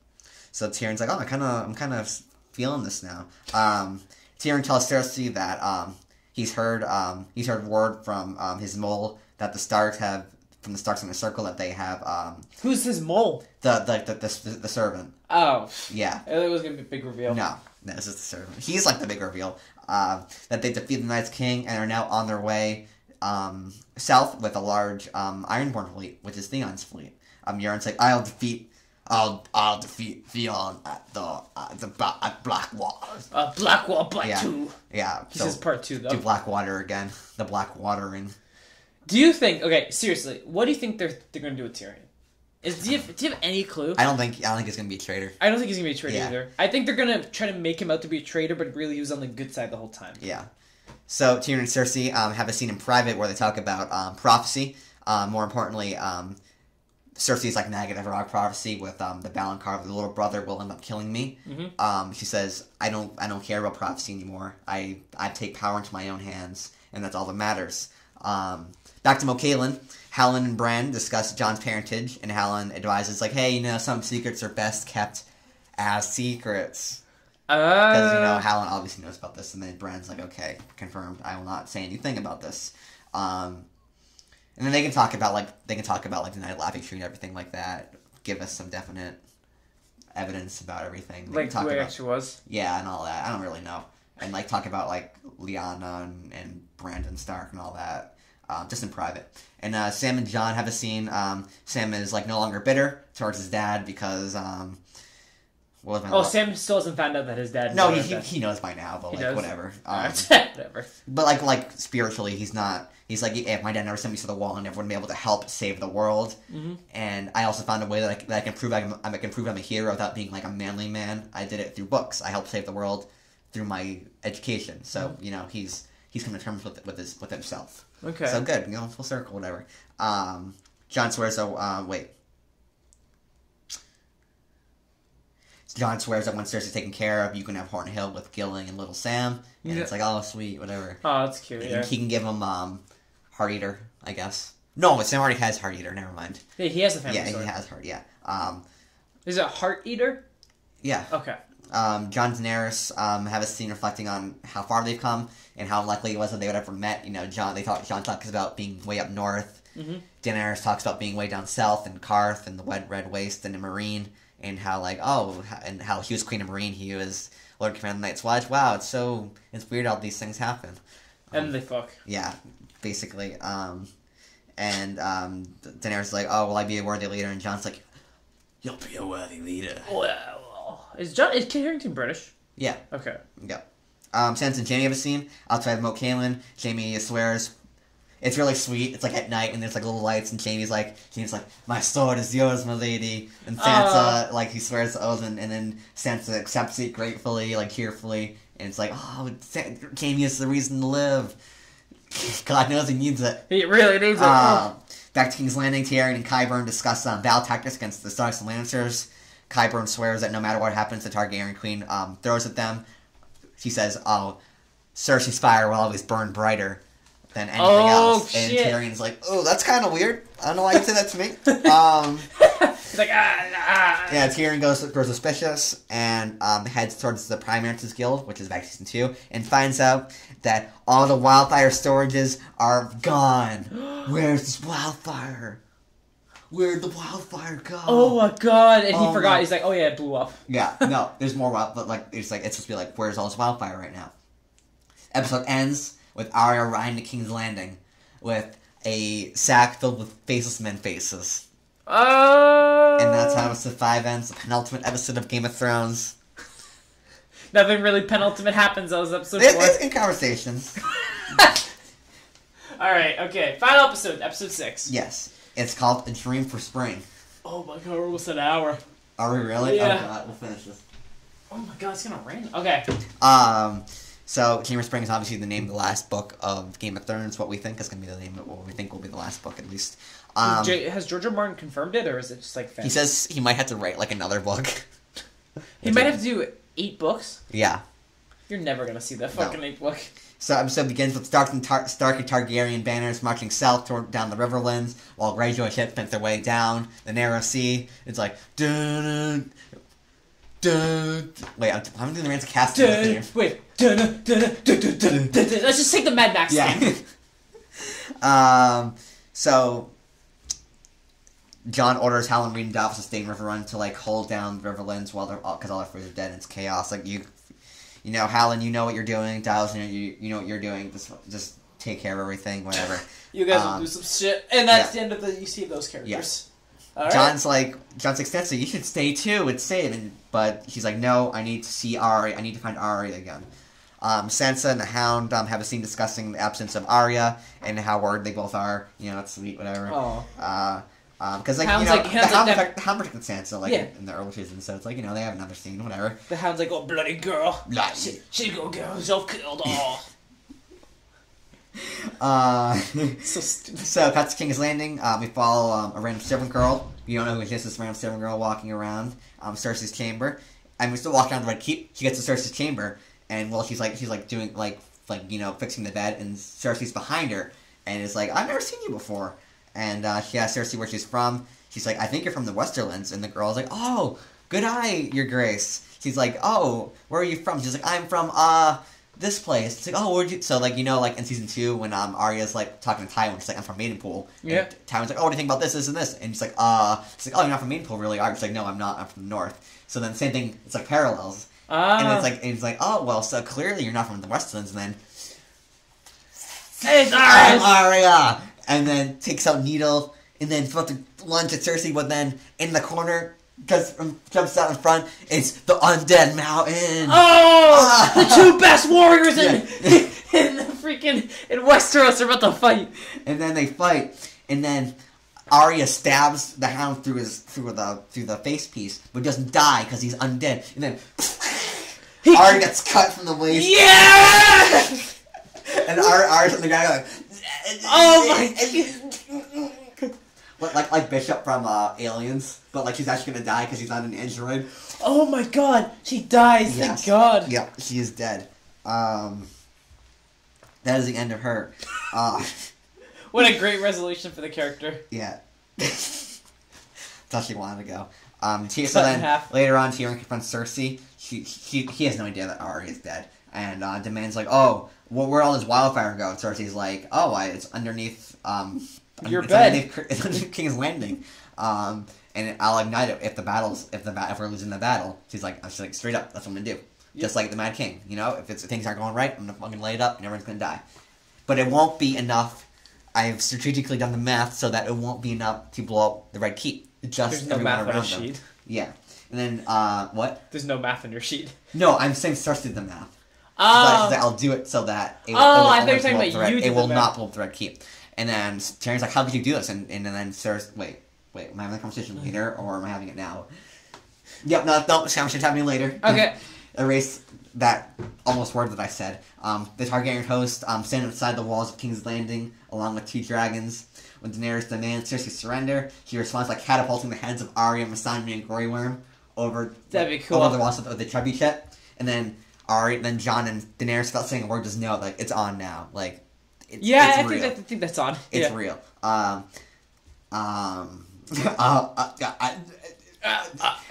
so Tyrion's like, "Oh, I kind of I'm kind of feeling this now." Um, Tyrion tells Cersei that um, he's heard um, he's heard word from um, his mole that the Starks have from the Starks in the Circle that they have um, Who's his mole? the, the, the the the servant. Oh. Yeah, It was gonna be a big reveal. no, no, this is the servant. He's like the big reveal. Um, that they defeated the Night's King and are now on their way um, south with a large um, Ironborn fleet, which is Theon's fleet. Um, Euron's like, I'll defeat. I'll I'll defeat Theon at the at the at Blackwater. Uh, Blackwall Part Yeah. 2. Yeah, This so is part 2, though. do Blackwater again. The Blackwatering. Do you think, okay, seriously, what do you think they're, they're gonna do with Tyrion? Is, do, you have, do you have any clue? I don't think I don't think it's gonna be a traitor. I don't think he's gonna be a traitor Yeah. either. I think they're gonna try to make him out to be a traitor, but really he was on the good side the whole time. Yeah. So Tyrion and Cersei um, have a scene in private where they talk about um, prophecy. Um, more importantly, um, Cersei's like negative rock prophecy with um, the Balin the little brother will end up killing me. Mhm. Um, she says, "I don't, I don't care about prophecy anymore. I, I take power into my own hands, and that's all that matters." Um, back to Mokalan, Howland and Bran discuss Jon's parentage, and Howland advises, like, "Hey, you know, some secrets are best kept as secrets." Because, you know, Uh, Howland obviously knows about this, and then Bran's like, okay, confirmed, I will not say anything about this. Um, and then they can talk about, like, they can talk about, like, the Night Laughing Tree and everything like that. Give us some definite evidence about everything. They like can who about, actually was. yeah, and all that. I don't really know. And, like, talk about, like, Lyanna and, and Brandon Stark and all that. Um, just in private. And uh, Sam and Jon have a scene. Um, Sam is, like, no longer bitter towards his dad because, um, what was my Oh, Sam still hasn't found out that his dad. no, he, he, he knows by now, but He like does? whatever. Um, whatever. but like like spiritually, he's not. He's like, if my dad never sent me to the wall, I never would be able to help save the world. Mhm. And I also found a way that I, that I can prove I'm, I can prove I'm a hero without being like a manly man. I did it through books. I helped save the world through my education. So Mm-hmm. you know, he's he's coming to terms with with his with himself. Okay. So good, you know, full circle, whatever. Um, Jon swears. Oh, uh, wait. Jon swears that once Cersei's taken care of, you can have Horton Hill with Gilling and Little Sam, and Yeah. it's like, oh, sweet, whatever. oh, that's cute. And Yeah. He can give him um, Heart Eater, I guess. No, Sam already has Heart Eater. Never mind. yeah, he has a family yeah, sword. he has Heart. Yeah. Um, Is it Heart Eater? yeah. Okay. Um, Jon and Daenerys um, have a scene reflecting on how far they've come and how unlikely it was that they would ever met. You know, Jon. They thought John talks about being way up north. Mhm. Daenerys talks about being way down south in Qarth and the Wet Red Waste and the Meereen, and how like oh, and how he was Queen of Meereen, he was Lord Commander of the Night's Watch. Wow, it's so it's weird how these things happen. And they fuck. Yeah, basically. Um, and um, Daenerys is like, oh, will I be a worthy leader? And Jon's like, you'll be a worthy leader. Well, is John is Kit Harington British? Yeah. Okay. Yeah. Um, Sansa and Jaime have a scene outside of Moat Cailin. Jaime swears It's really sweet. It's like at night, and there's like little lights, and Jaime's like, Jaime's like, "My sword is yours, my lady." And Sansa, like, he swears the oath, and, and then Sansa accepts it gratefully, like cheerfully, and it's like, "Oh, Sa- Jaime is the reason to live." God knows he needs it. He really needs it. Uh, back to King's Landing, Tyrion and Qyburn discuss um, battle tactics against the Starks and Lancers. Qyburn swears that no matter what happens, the Targaryen Queen um, throws at them. She says, "Oh, Cersei's fire will always burn brighter than anything Oh, else." And shit. Tyrion's like, "Oh, that's kind of weird. I don't know why you say that to me." um, He's like, ah, ah. yeah, Tyrion goes grows suspicious and um, heads towards the Prime Minister's Guild, which is back season two, and finds out that all the wildfire storages are gone. Where's this wildfire? Where'd the wildfire go? Oh my god! And he Oh forgot. my- He's like, oh yeah, it blew up. Yeah, no, there's more wild, but like it's like it's supposed to be like, where's all this wildfire right now? Episode ends with Arya riding to King's Landing with a sack filled with faceless men faces, Oh. and that's how episode five ends. The penultimate episode of Game of Thrones. Nothing really penultimate happens. That was episode It, four. it's in conversations. All right. Okay. Final episode. Episode six. Yes, it's called A Dream for Spring. Oh my god, we're almost at an hour. Are we really? Yeah. Oh god, we'll finish this. Oh my god, it's gonna rain. Okay. Um, so for Spring is obviously the name of the last book of Game of Thrones. What we think is going to be the name of what we think will be the last book, at least. Um, J- has George R. Martin confirmed it, or is it just like fan? he says he might have to write like another book. he might have to do eight books. Yeah. You're never gonna see that No. fucking eight book. So episode begins with Stark and, Tar- Stark and Targaryen banners marching south toward down the Riverlands, while Greyjoy ships make their way down the narrow sea. It's like dun dun. Wait, I'm, I'm doing the Castle here. wait. Dun, dun, dun, dun, dun, dun. Let's just take the Mad Max Yeah. um. So. Jon orders Howland Reed and Davos to stay in Riverrun to like hold down the Riverlands while they're because all their friends are dead and it's chaos. Like you, you know, Howland, you know what you're doing. Davos, you know, you, you know what you're doing. Just just take care of everything, whatever. You guys Um, will do some shit, and that's yeah. the end of the. You see those characters. All right. Jon's like Jon's like you should stay too. It's safe, and but he's like, no, I need to see Arya. I need to find Arya again. Um, Sansa and the Hound um, have a scene discussing the absence of Arya and how worried they both are. You know, it's sweet, whatever. Oh. Uh, because like Hound's you know, like- the Hound, the Hound protected Sansa like Yeah. in, the early seasons, so it's like you know they have another scene, whatever. The Hound's like, oh bloody girl. Bloody. She, she gonna get herself killed. Oh, Uh, so stupid. so that's King's Landing. Um, we follow um, a random servant girl. You don't know who it is. This random servant girl walking around um, Cersei's chamber, and we still walk around the Red Keep. She gets to Cersei's chamber, and well, she's like she's like doing like like you know fixing the bed, and Cersei's behind her, and is like I've never seen you before, and uh, she asks Cersei where she's from. She's like I think you're from the Westerlands, and the girl's like Oh, good eye, Your Grace. She's like Oh, where are you from? She's like I'm from uh this place. It's like, oh, where'd you? So like, you know, like in season two when um Arya's like talking to Tywin, she's like, I'm from Maidenpool. Yeah. And Tywin's like, oh, what do you think about this, this, and this? And she's like, uh, she's like, oh, you're not from Maidenpool, really? She's like, no, I'm not. I'm from the north. So then same thing. It's like parallels, Ah. and it's like, and it's like, oh, well, so clearly you're not from the Westlands, and then Hey, I'm! Arya, and then takes out Needle, and then about to lunge at Cersei, but then in the corner. Um, jumps out in front. It's the undead mountain. Oh, the two best warriors in, Yeah. in the freaking in Westeros are about to fight. and then they fight, and then Arya stabs the Hound through his through the through the face piece, but doesn't die because he's undead. And then He- Arya gets cut from the waist, Yeah! and Arya, Arya's on the ground like, Oh my Like, like like Bishop from uh, Aliens, but like she's actually gonna die because she's not an android. Oh my god, she dies, Yes. thank god. Yep, she is dead. Um, that is the end of her. Uh, What a great resolution for the character. Yeah. That's how she wanted to go. Um, T- so then half. later on, Tyrion confronts Cersei. She, he, he has no idea that Arya is dead, and uh, demands like, "Oh, well, where all this wildfire go?" And Cersei's like, "Oh, I, it's underneath um, Your it's bed." underneath, it's underneath King's Landing, um, and I'll ignite it if the battles if the ba- if we're losing the battle." She's like, "She's like straight up, that's what I'm gonna do." Just like the Mad King, you know, if it's if things aren't going right, I'm gonna fucking lay it up, and everyone's gonna die. But it won't be enough I've strategically done the math so that it won't be enough to blow up the Red Keep. Just There's no math on a them. sheet. Yeah. And then, uh, what? There's no math on your sheet. No, I'm saying Cersei did the math. Oh, But I'll do it so that it, Oh, it will I thought you were talking about the you It will not pull blow up the Red Keep. And then Tyrion's like, "How could you do this?" And and then Cersei, wait, wait, am I having the conversation later or am I having it now? Yep, no, no, this conversation's happening later. Okay. Erase that almost word that I said. Um, the Targaryen host um, stand outside the walls of King's Landing along with two dragons. When Daenerys demands Cersei surrender, she responds by catapulting the heads of Arya, Missandei, and Grey Worm over That'd be cool. over the walls of, of the trebuchet. And then Arya, then Jon and Daenerys, without saying a word, just know like it's on now. Like, it's, Yeah, it's I real. think, that, I think that's on. It's yeah. real. Um, um, uh, uh, I,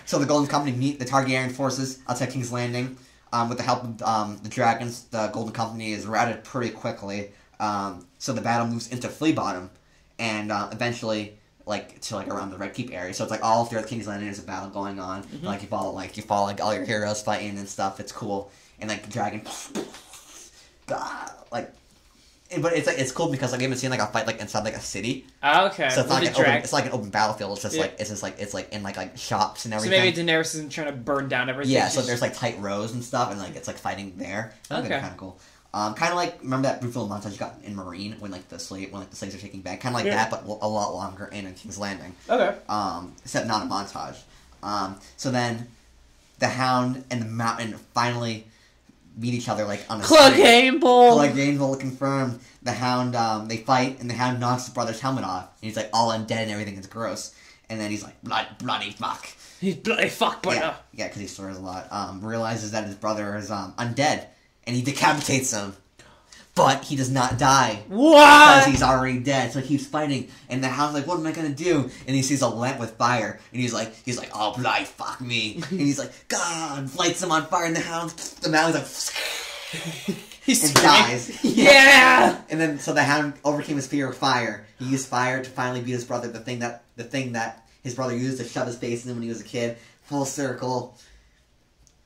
so the Golden Company meet the Targaryen forces outside King's Landing. Um, with the help of um, the dragons, the Golden Company is routed pretty quickly. Um, so the battle moves into Flea Bottom, and uh, eventually, like to like around the Red Keep area. So it's like all throughout King's Landing there's a battle going on. Mm-hmm. Like you follow like you follow like all your heroes fighting and stuff. It's cool, and like the dragon, like. But it's like it's cool because like we haven't seen like a fight like inside like a city, Ah, okay. so it's not like an open, it's like an open battlefield. It's just Yeah. like it's just like it's like in like like shops and everything. so maybe Daenerys isn't trying to burn down everything. yeah, so there's like tight rows and stuff, and like it's like fighting there. That'd Okay. kind of cool. Um, kind of like remember that brutal montage you got in Meereen when like the slave when like the slaves are taking back, kind of like Yeah. that, but a lot longer in King's Landing. okay. Um, except not a montage. Um, so then the Hound and the Mountain finally meet each other like on the street. Clegane Bowl. Like Gainesville confirmed the Hound. Um, they fight, and the Hound knocks his brother's helmet off, and he's like all undead and everything. It's gross. And then he's like, blood, bloody fuck. He's bloody fuck boy. Yeah, yeah, because he swears a lot. Um, realizes that his brother is um undead, and he decapitates him. But he does not die because he's already dead. So he keeps fighting, and the hound's like, "What am I gonna do?" And he sees a lamp with fire, and he's like, "He's like, oh bloody fuck me!" and he's like, "God!" Lights him on fire, and the hound, the mountain's like, and screaming. dies. Yeah. And then so the hound overcame his fear of fire. He used fire to finally beat his brother. The thing that the thing that his brother used to shove his face in when he was a kid. Full circle.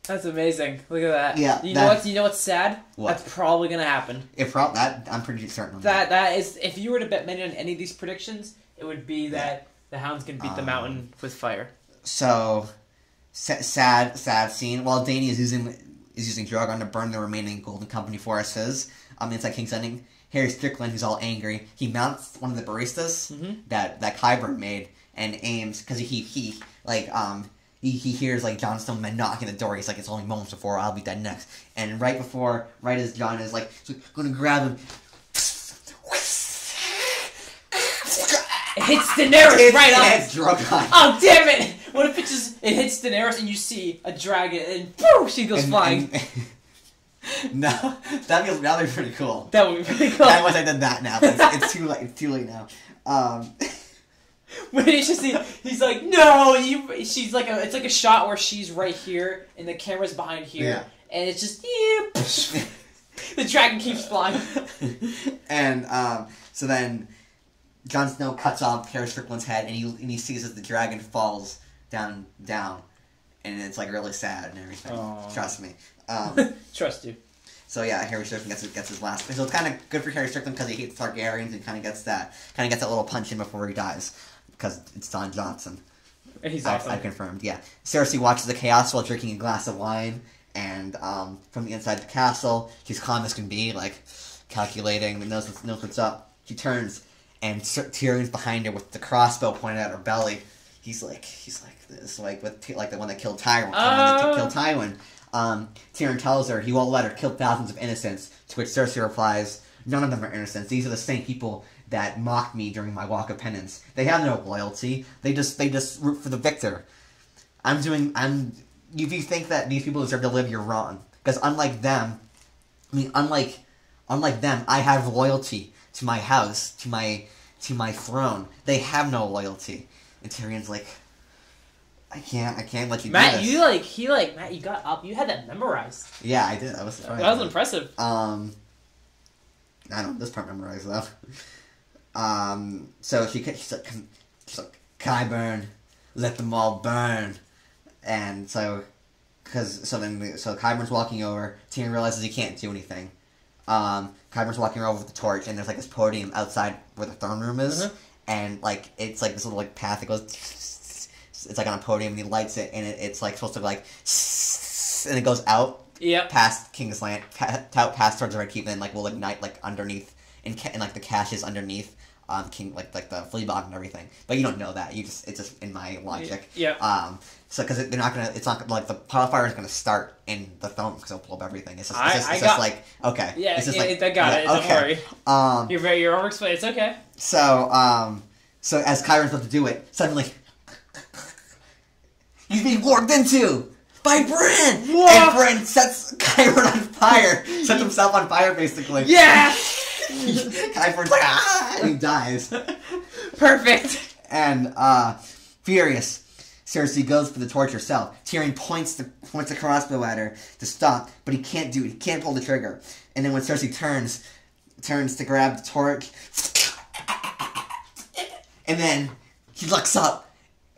That's amazing. Look at that. Yeah, You that- know what's you know what's sad? What? That's probably gonna happen. It prob that I'm pretty certain of That that is if you were to bet money on any of these predictions, it would be that the hound's gonna beat the Um, mountain with fire. So sad, sad scene. While Danny is using is using Drogon to burn the remaining Golden Company forests, um, inside King's Landing, Harry Strickland, who's all angry, he mounts one of the ballistas Mhm. that that Qyburn made and aims because he he like um. He, he hears like Jon Snow men knocking the door. He's like, "It's only moments before I'll be dead next." And right before, right as Jon is like, "Going to grab him," It hits Daenerys It's- right on. Drogon. Oh damn it! What if it just it hits Daenerys and you see a dragon and poof, she goes And- flying? and- no, that feels that'd be pretty cool. that would be pretty cool. I wish I did that now. But it's, it's too late. It's too late now. Um, When he's just he's like, no, you. She's like a. It's like a shot where she's right here and the camera's behind here, Yeah. and it's just yeah. the dragon keeps flying. and um, so then Jon Snow cuts off Harry Strickland's head, and he and he sees as the dragon falls down down, and it's like really sad and everything. Aw. Trust me. Um, Trust you. so yeah, Harry Strickland gets gets his last. So it's kind of good for Harry Strickland because he hates Targaryens and kind of gets that kind of gets that little punch in before he dies because it's Don Johnson. He's I, awesome. I confirmed, yeah. Cersei watches the chaos while drinking a glass of wine, and um, from the inside the castle, she's calm as can be, like calculating, knows what's, knows what's up. She turns, and Tyrion's behind her with the crossbow pointed at her belly. He's like, he's like this, like with like the one that killed Tywin, the one that Oh. killed Tywin. Um, Tyrion tells her he won't let her kill thousands of innocents. To which Cersei replies, "None of them are innocents. These are the same people that mocked me during my walk of penance. They have no loyalty. They just they just root for the victor. I'm doing. I'm. If you think that these people deserve to live, you're wrong. Because unlike them, I mean, unlike unlike them, I have loyalty to my house, to my to my throne. They have no loyalty." And Tyrion's like, "I can't. I can't let you do Matt, this." you like he like Matt, you got up. You had that memorized. yeah, I did. I was surprised. That was impressive. Um, I don't this part memorized though. Um, so she she's like, she's like, Qyburn, let them all burn, and so, cause so then so Qyburn's walking over. Tyrion realizes he can't do anything. Um, Qyburn's walking over with the torch, and there's like this podium outside where the throne room is, Mhm. and like it's like this little like path that goes. It's like on a podium, and he lights it, and it, it's like supposed to like, and it goes out Yep. past King's Land, out past towards the Red Keep, and then like will ignite like underneath, and, ca- and like the caches underneath um, King like like the Fleabog and everything. But you don't know that. You just it's just in my logic. Yeah. Um. So because they're not gonna, it's not like the wildfire is gonna start in the throne because it'll blow up everything. It's just, it's just, I it's got- just like okay. Yeah, It's just yeah, like I got yeah, it. Don't okay. worry. Um. You're very, you're over explaining. It's okay. So, um, so as Qyburn's about to do it, suddenly he's being warped into by Bran, Whoa! and Bran sets Qyburn on fire, sets himself on fire basically. Yeah! Qyburn's like ah, and he dies. Perfect. And uh, furious, Cersei goes for the torch herself. Tyrion points the points a crossbow at her to stop, but he can't do it. He can't pull the trigger. And then when Cersei turns, turns to grab the torch, and then he looks up,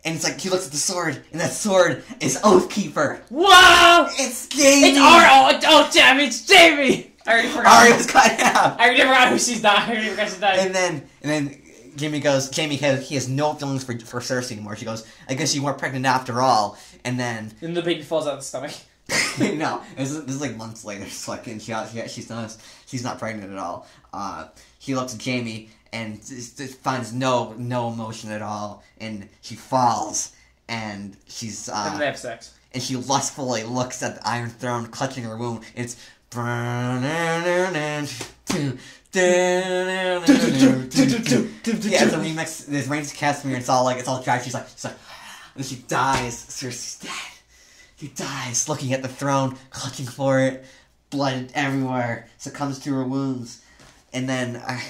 and it's like he looks at the sword, and that sword is Oathkeeper. Whoa! It's Jaime. It's Ar- oh, oh, damn, it's Jaime! I already forgot. Arya was cut out. I already forgot who she's not. I already forgot she's not. And then, and then Jaime goes. Jaime has he has no feelings for for Cersei anymore. She goes, "I guess you weren't pregnant after all." And then, And the baby falls out of the stomach. no, this is, this is like months later. It's like, and she, she she's not she's not pregnant at all. Uh, he looks at Jaime and just, just finds no no emotion at all, and she falls, and she's uh, and they have sex. and she lustfully looks at the Iron Throne, clutching her womb. It's yeah, it's a remix. There's Rains Castamere. It's all like it's all dry. She's like, she's like, and she dies. Cersei's dead. She dies, looking at the throne, clutching for it, blood everywhere, succumbs to her wounds, and then I,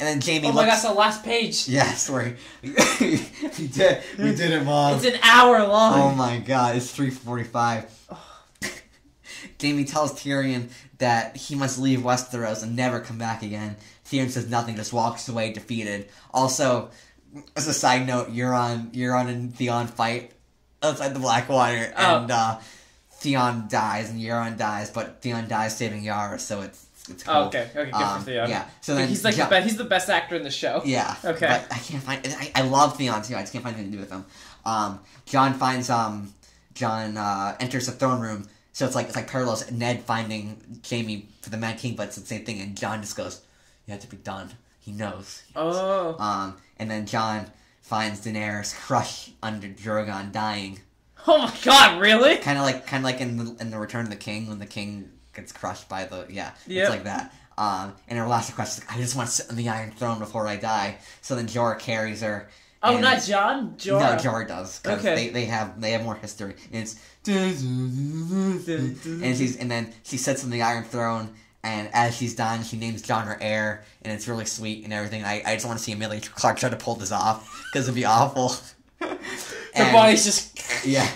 and then Jaime. Oh my looks, gosh, the last page. Yeah, sorry. we did. We did it, mom. It's an hour long. Oh my god, it's 345. Jaime tells Tyrion that he must leave Westeros and never come back again. Tyrion says nothing, just walks away defeated. Also, as a side note, Euron, Euron and Theon fight outside the Blackwater, Oh. and uh, Theon dies and Euron dies, but Theon dies saving Yara, so it's it's cool. Oh, okay, okay, good Um, for Theon. Yeah, so then he's like Jo- the best. He's the best actor in the show. yeah. Okay. But I can't find. I, I love Theon too. I just can't find anything to do with him. Um, Jon finds um, Jon uh, enters the throne room. So it's like it's like parallels Ned finding Jaime for the Mad King, but it's the same thing. And Jon just goes, "You have to be done." He knows. Oh. Um, and then Jon finds Daenerys crushed under Drogon dying, Oh my God! Really? kind of like kind of like in the in the Return of the King when the king gets crushed by the yeah, Yep. it's like that. Um, and her last request is like, I just want to sit on the Iron Throne before I die. So then Jorah carries her. Oh, and- not Jon. Jorah. No, Jorah does. 'cause Okay. They, they have they have more history. And it's and she's and then she sits on the Iron Throne. And as she's done, she names Jon her heir, and it's really sweet and everything. I, I just want to see Emilia Clarke try to pull this off because it'd be awful. Her And- body's just. yeah.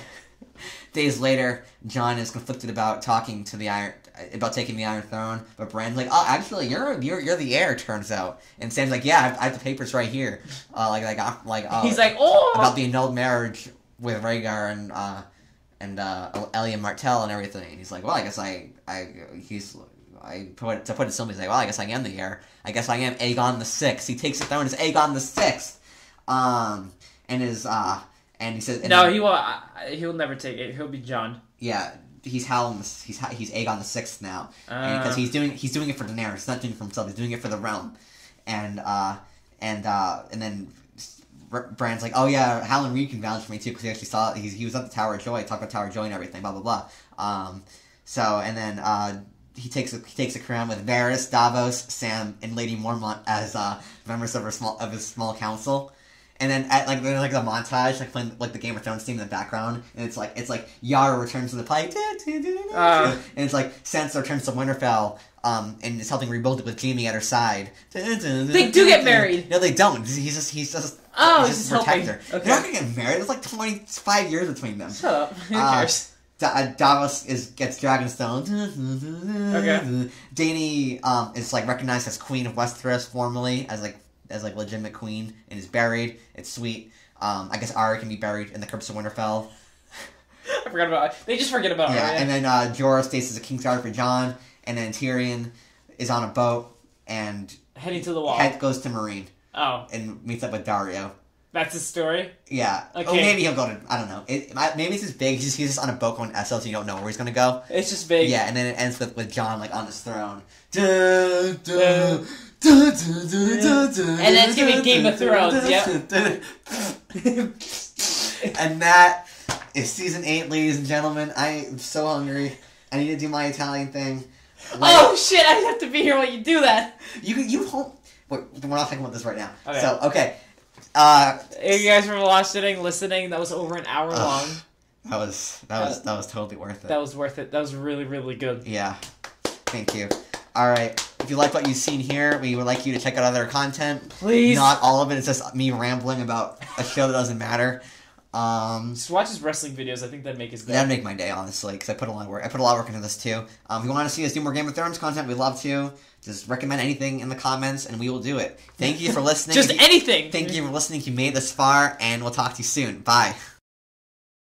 Days later, Jon is conflicted about talking to the Iron about taking the Iron Throne, but Bran's like, "Oh, actually, you're you're you're the heir." Turns out, and Sam's like, "Yeah, I have, I have the papers right here." Uh, like like uh, like uh, He's like, oh. about the annulled marriage with Rhaegar and uh and uh Elia Martell and everything. And he's like, "Well, I guess I I he's." I put to put it simply, he's like, well, I guess I am the heir. I guess I am Aegon the Sixth. He takes the throne as Aegon the Sixth, um, and is uh, and he says, and no, he will. He'll never take it. He'll be Jon. yeah, he's Hal. He's Ha- he's Aegon the Sixth now, because Uh. he's doing he's doing it for Daenerys. He's not doing it for himself. He's doing it for the realm, and uh, and uh, and then Bran's like, oh yeah, Howland Reed can vouch for me too because he actually saw he, he was at the Tower of Joy, talked about Tower of Joy and everything, blah blah blah. Um, so and then uh, he takes a, he takes a crown with Varys, Davos, Sam, and Lady Mormont as uh, members of her small of his small council. And then at like there's like a montage like playing like the Game of Thrones theme in the background, and it's like it's like Yara returns to the fight, Uh. and it's like Sansa returns to Winterfell, um, and is helping rebuild it with Jaime at her side. They do get married. No, they don't. He's just he's just Oh, he's he's just a just protector. Okay. They're not gonna get married. There's like 25 years between them. Shut up. Who Uh, cares? Da- uh, Davos is gets Dragonstone. Okay. Dany um, is like recognized as Queen of Westeros formally as like as like legitimate queen and is buried. It's sweet. Um, I guess Arya can be buried in the crypts of Winterfell. I forgot about. They just forget about Yeah, Arya. and then uh, Jorah stays as a king's guard for Jon, and then Tyrion is on a boat and Heading to the wall. head goes to Meereen oh, and meets up with Daario. that's his story. Yeah. Oh, maybe he'll go to. I don't know. It, maybe it's just big. He's just, he's just on a boat going Essos, and you don't know where he's gonna go. It's just big. Yeah, and then it ends with, with Jon like on his throne. Dun, dun, and then it's gonna be Game of Thrones, yep. and that is season eight, ladies and gentlemen. I am so hungry. I need to do my Italian thing. Like, oh shit! I have to be here while you do that. you you home. Wait, we're not talking about this right now. Okay. So okay, uh, Hey, you guys were watching, listening. That was over an hour Ugh. long. that was that was that was totally worth it. That was worth it. That was really, really good. Yeah. Thank you. All right. If you like what you've seen here, we would like you to check out other content. Please. Not all of it. it is just me rambling about a show that doesn't matter. Um, Just watch his wrestling videos. I think that'd make his day. that'd make my day, honestly, because I put a lot of work. I put a lot of work into this too. Um, if you want to see us do more Game of Thrones content, we'd love to. Just recommend anything in the comments, and we will do it. Thank you for listening. Just you- anything. Thank you for listening. You made this far, and we'll talk to you soon. Bye.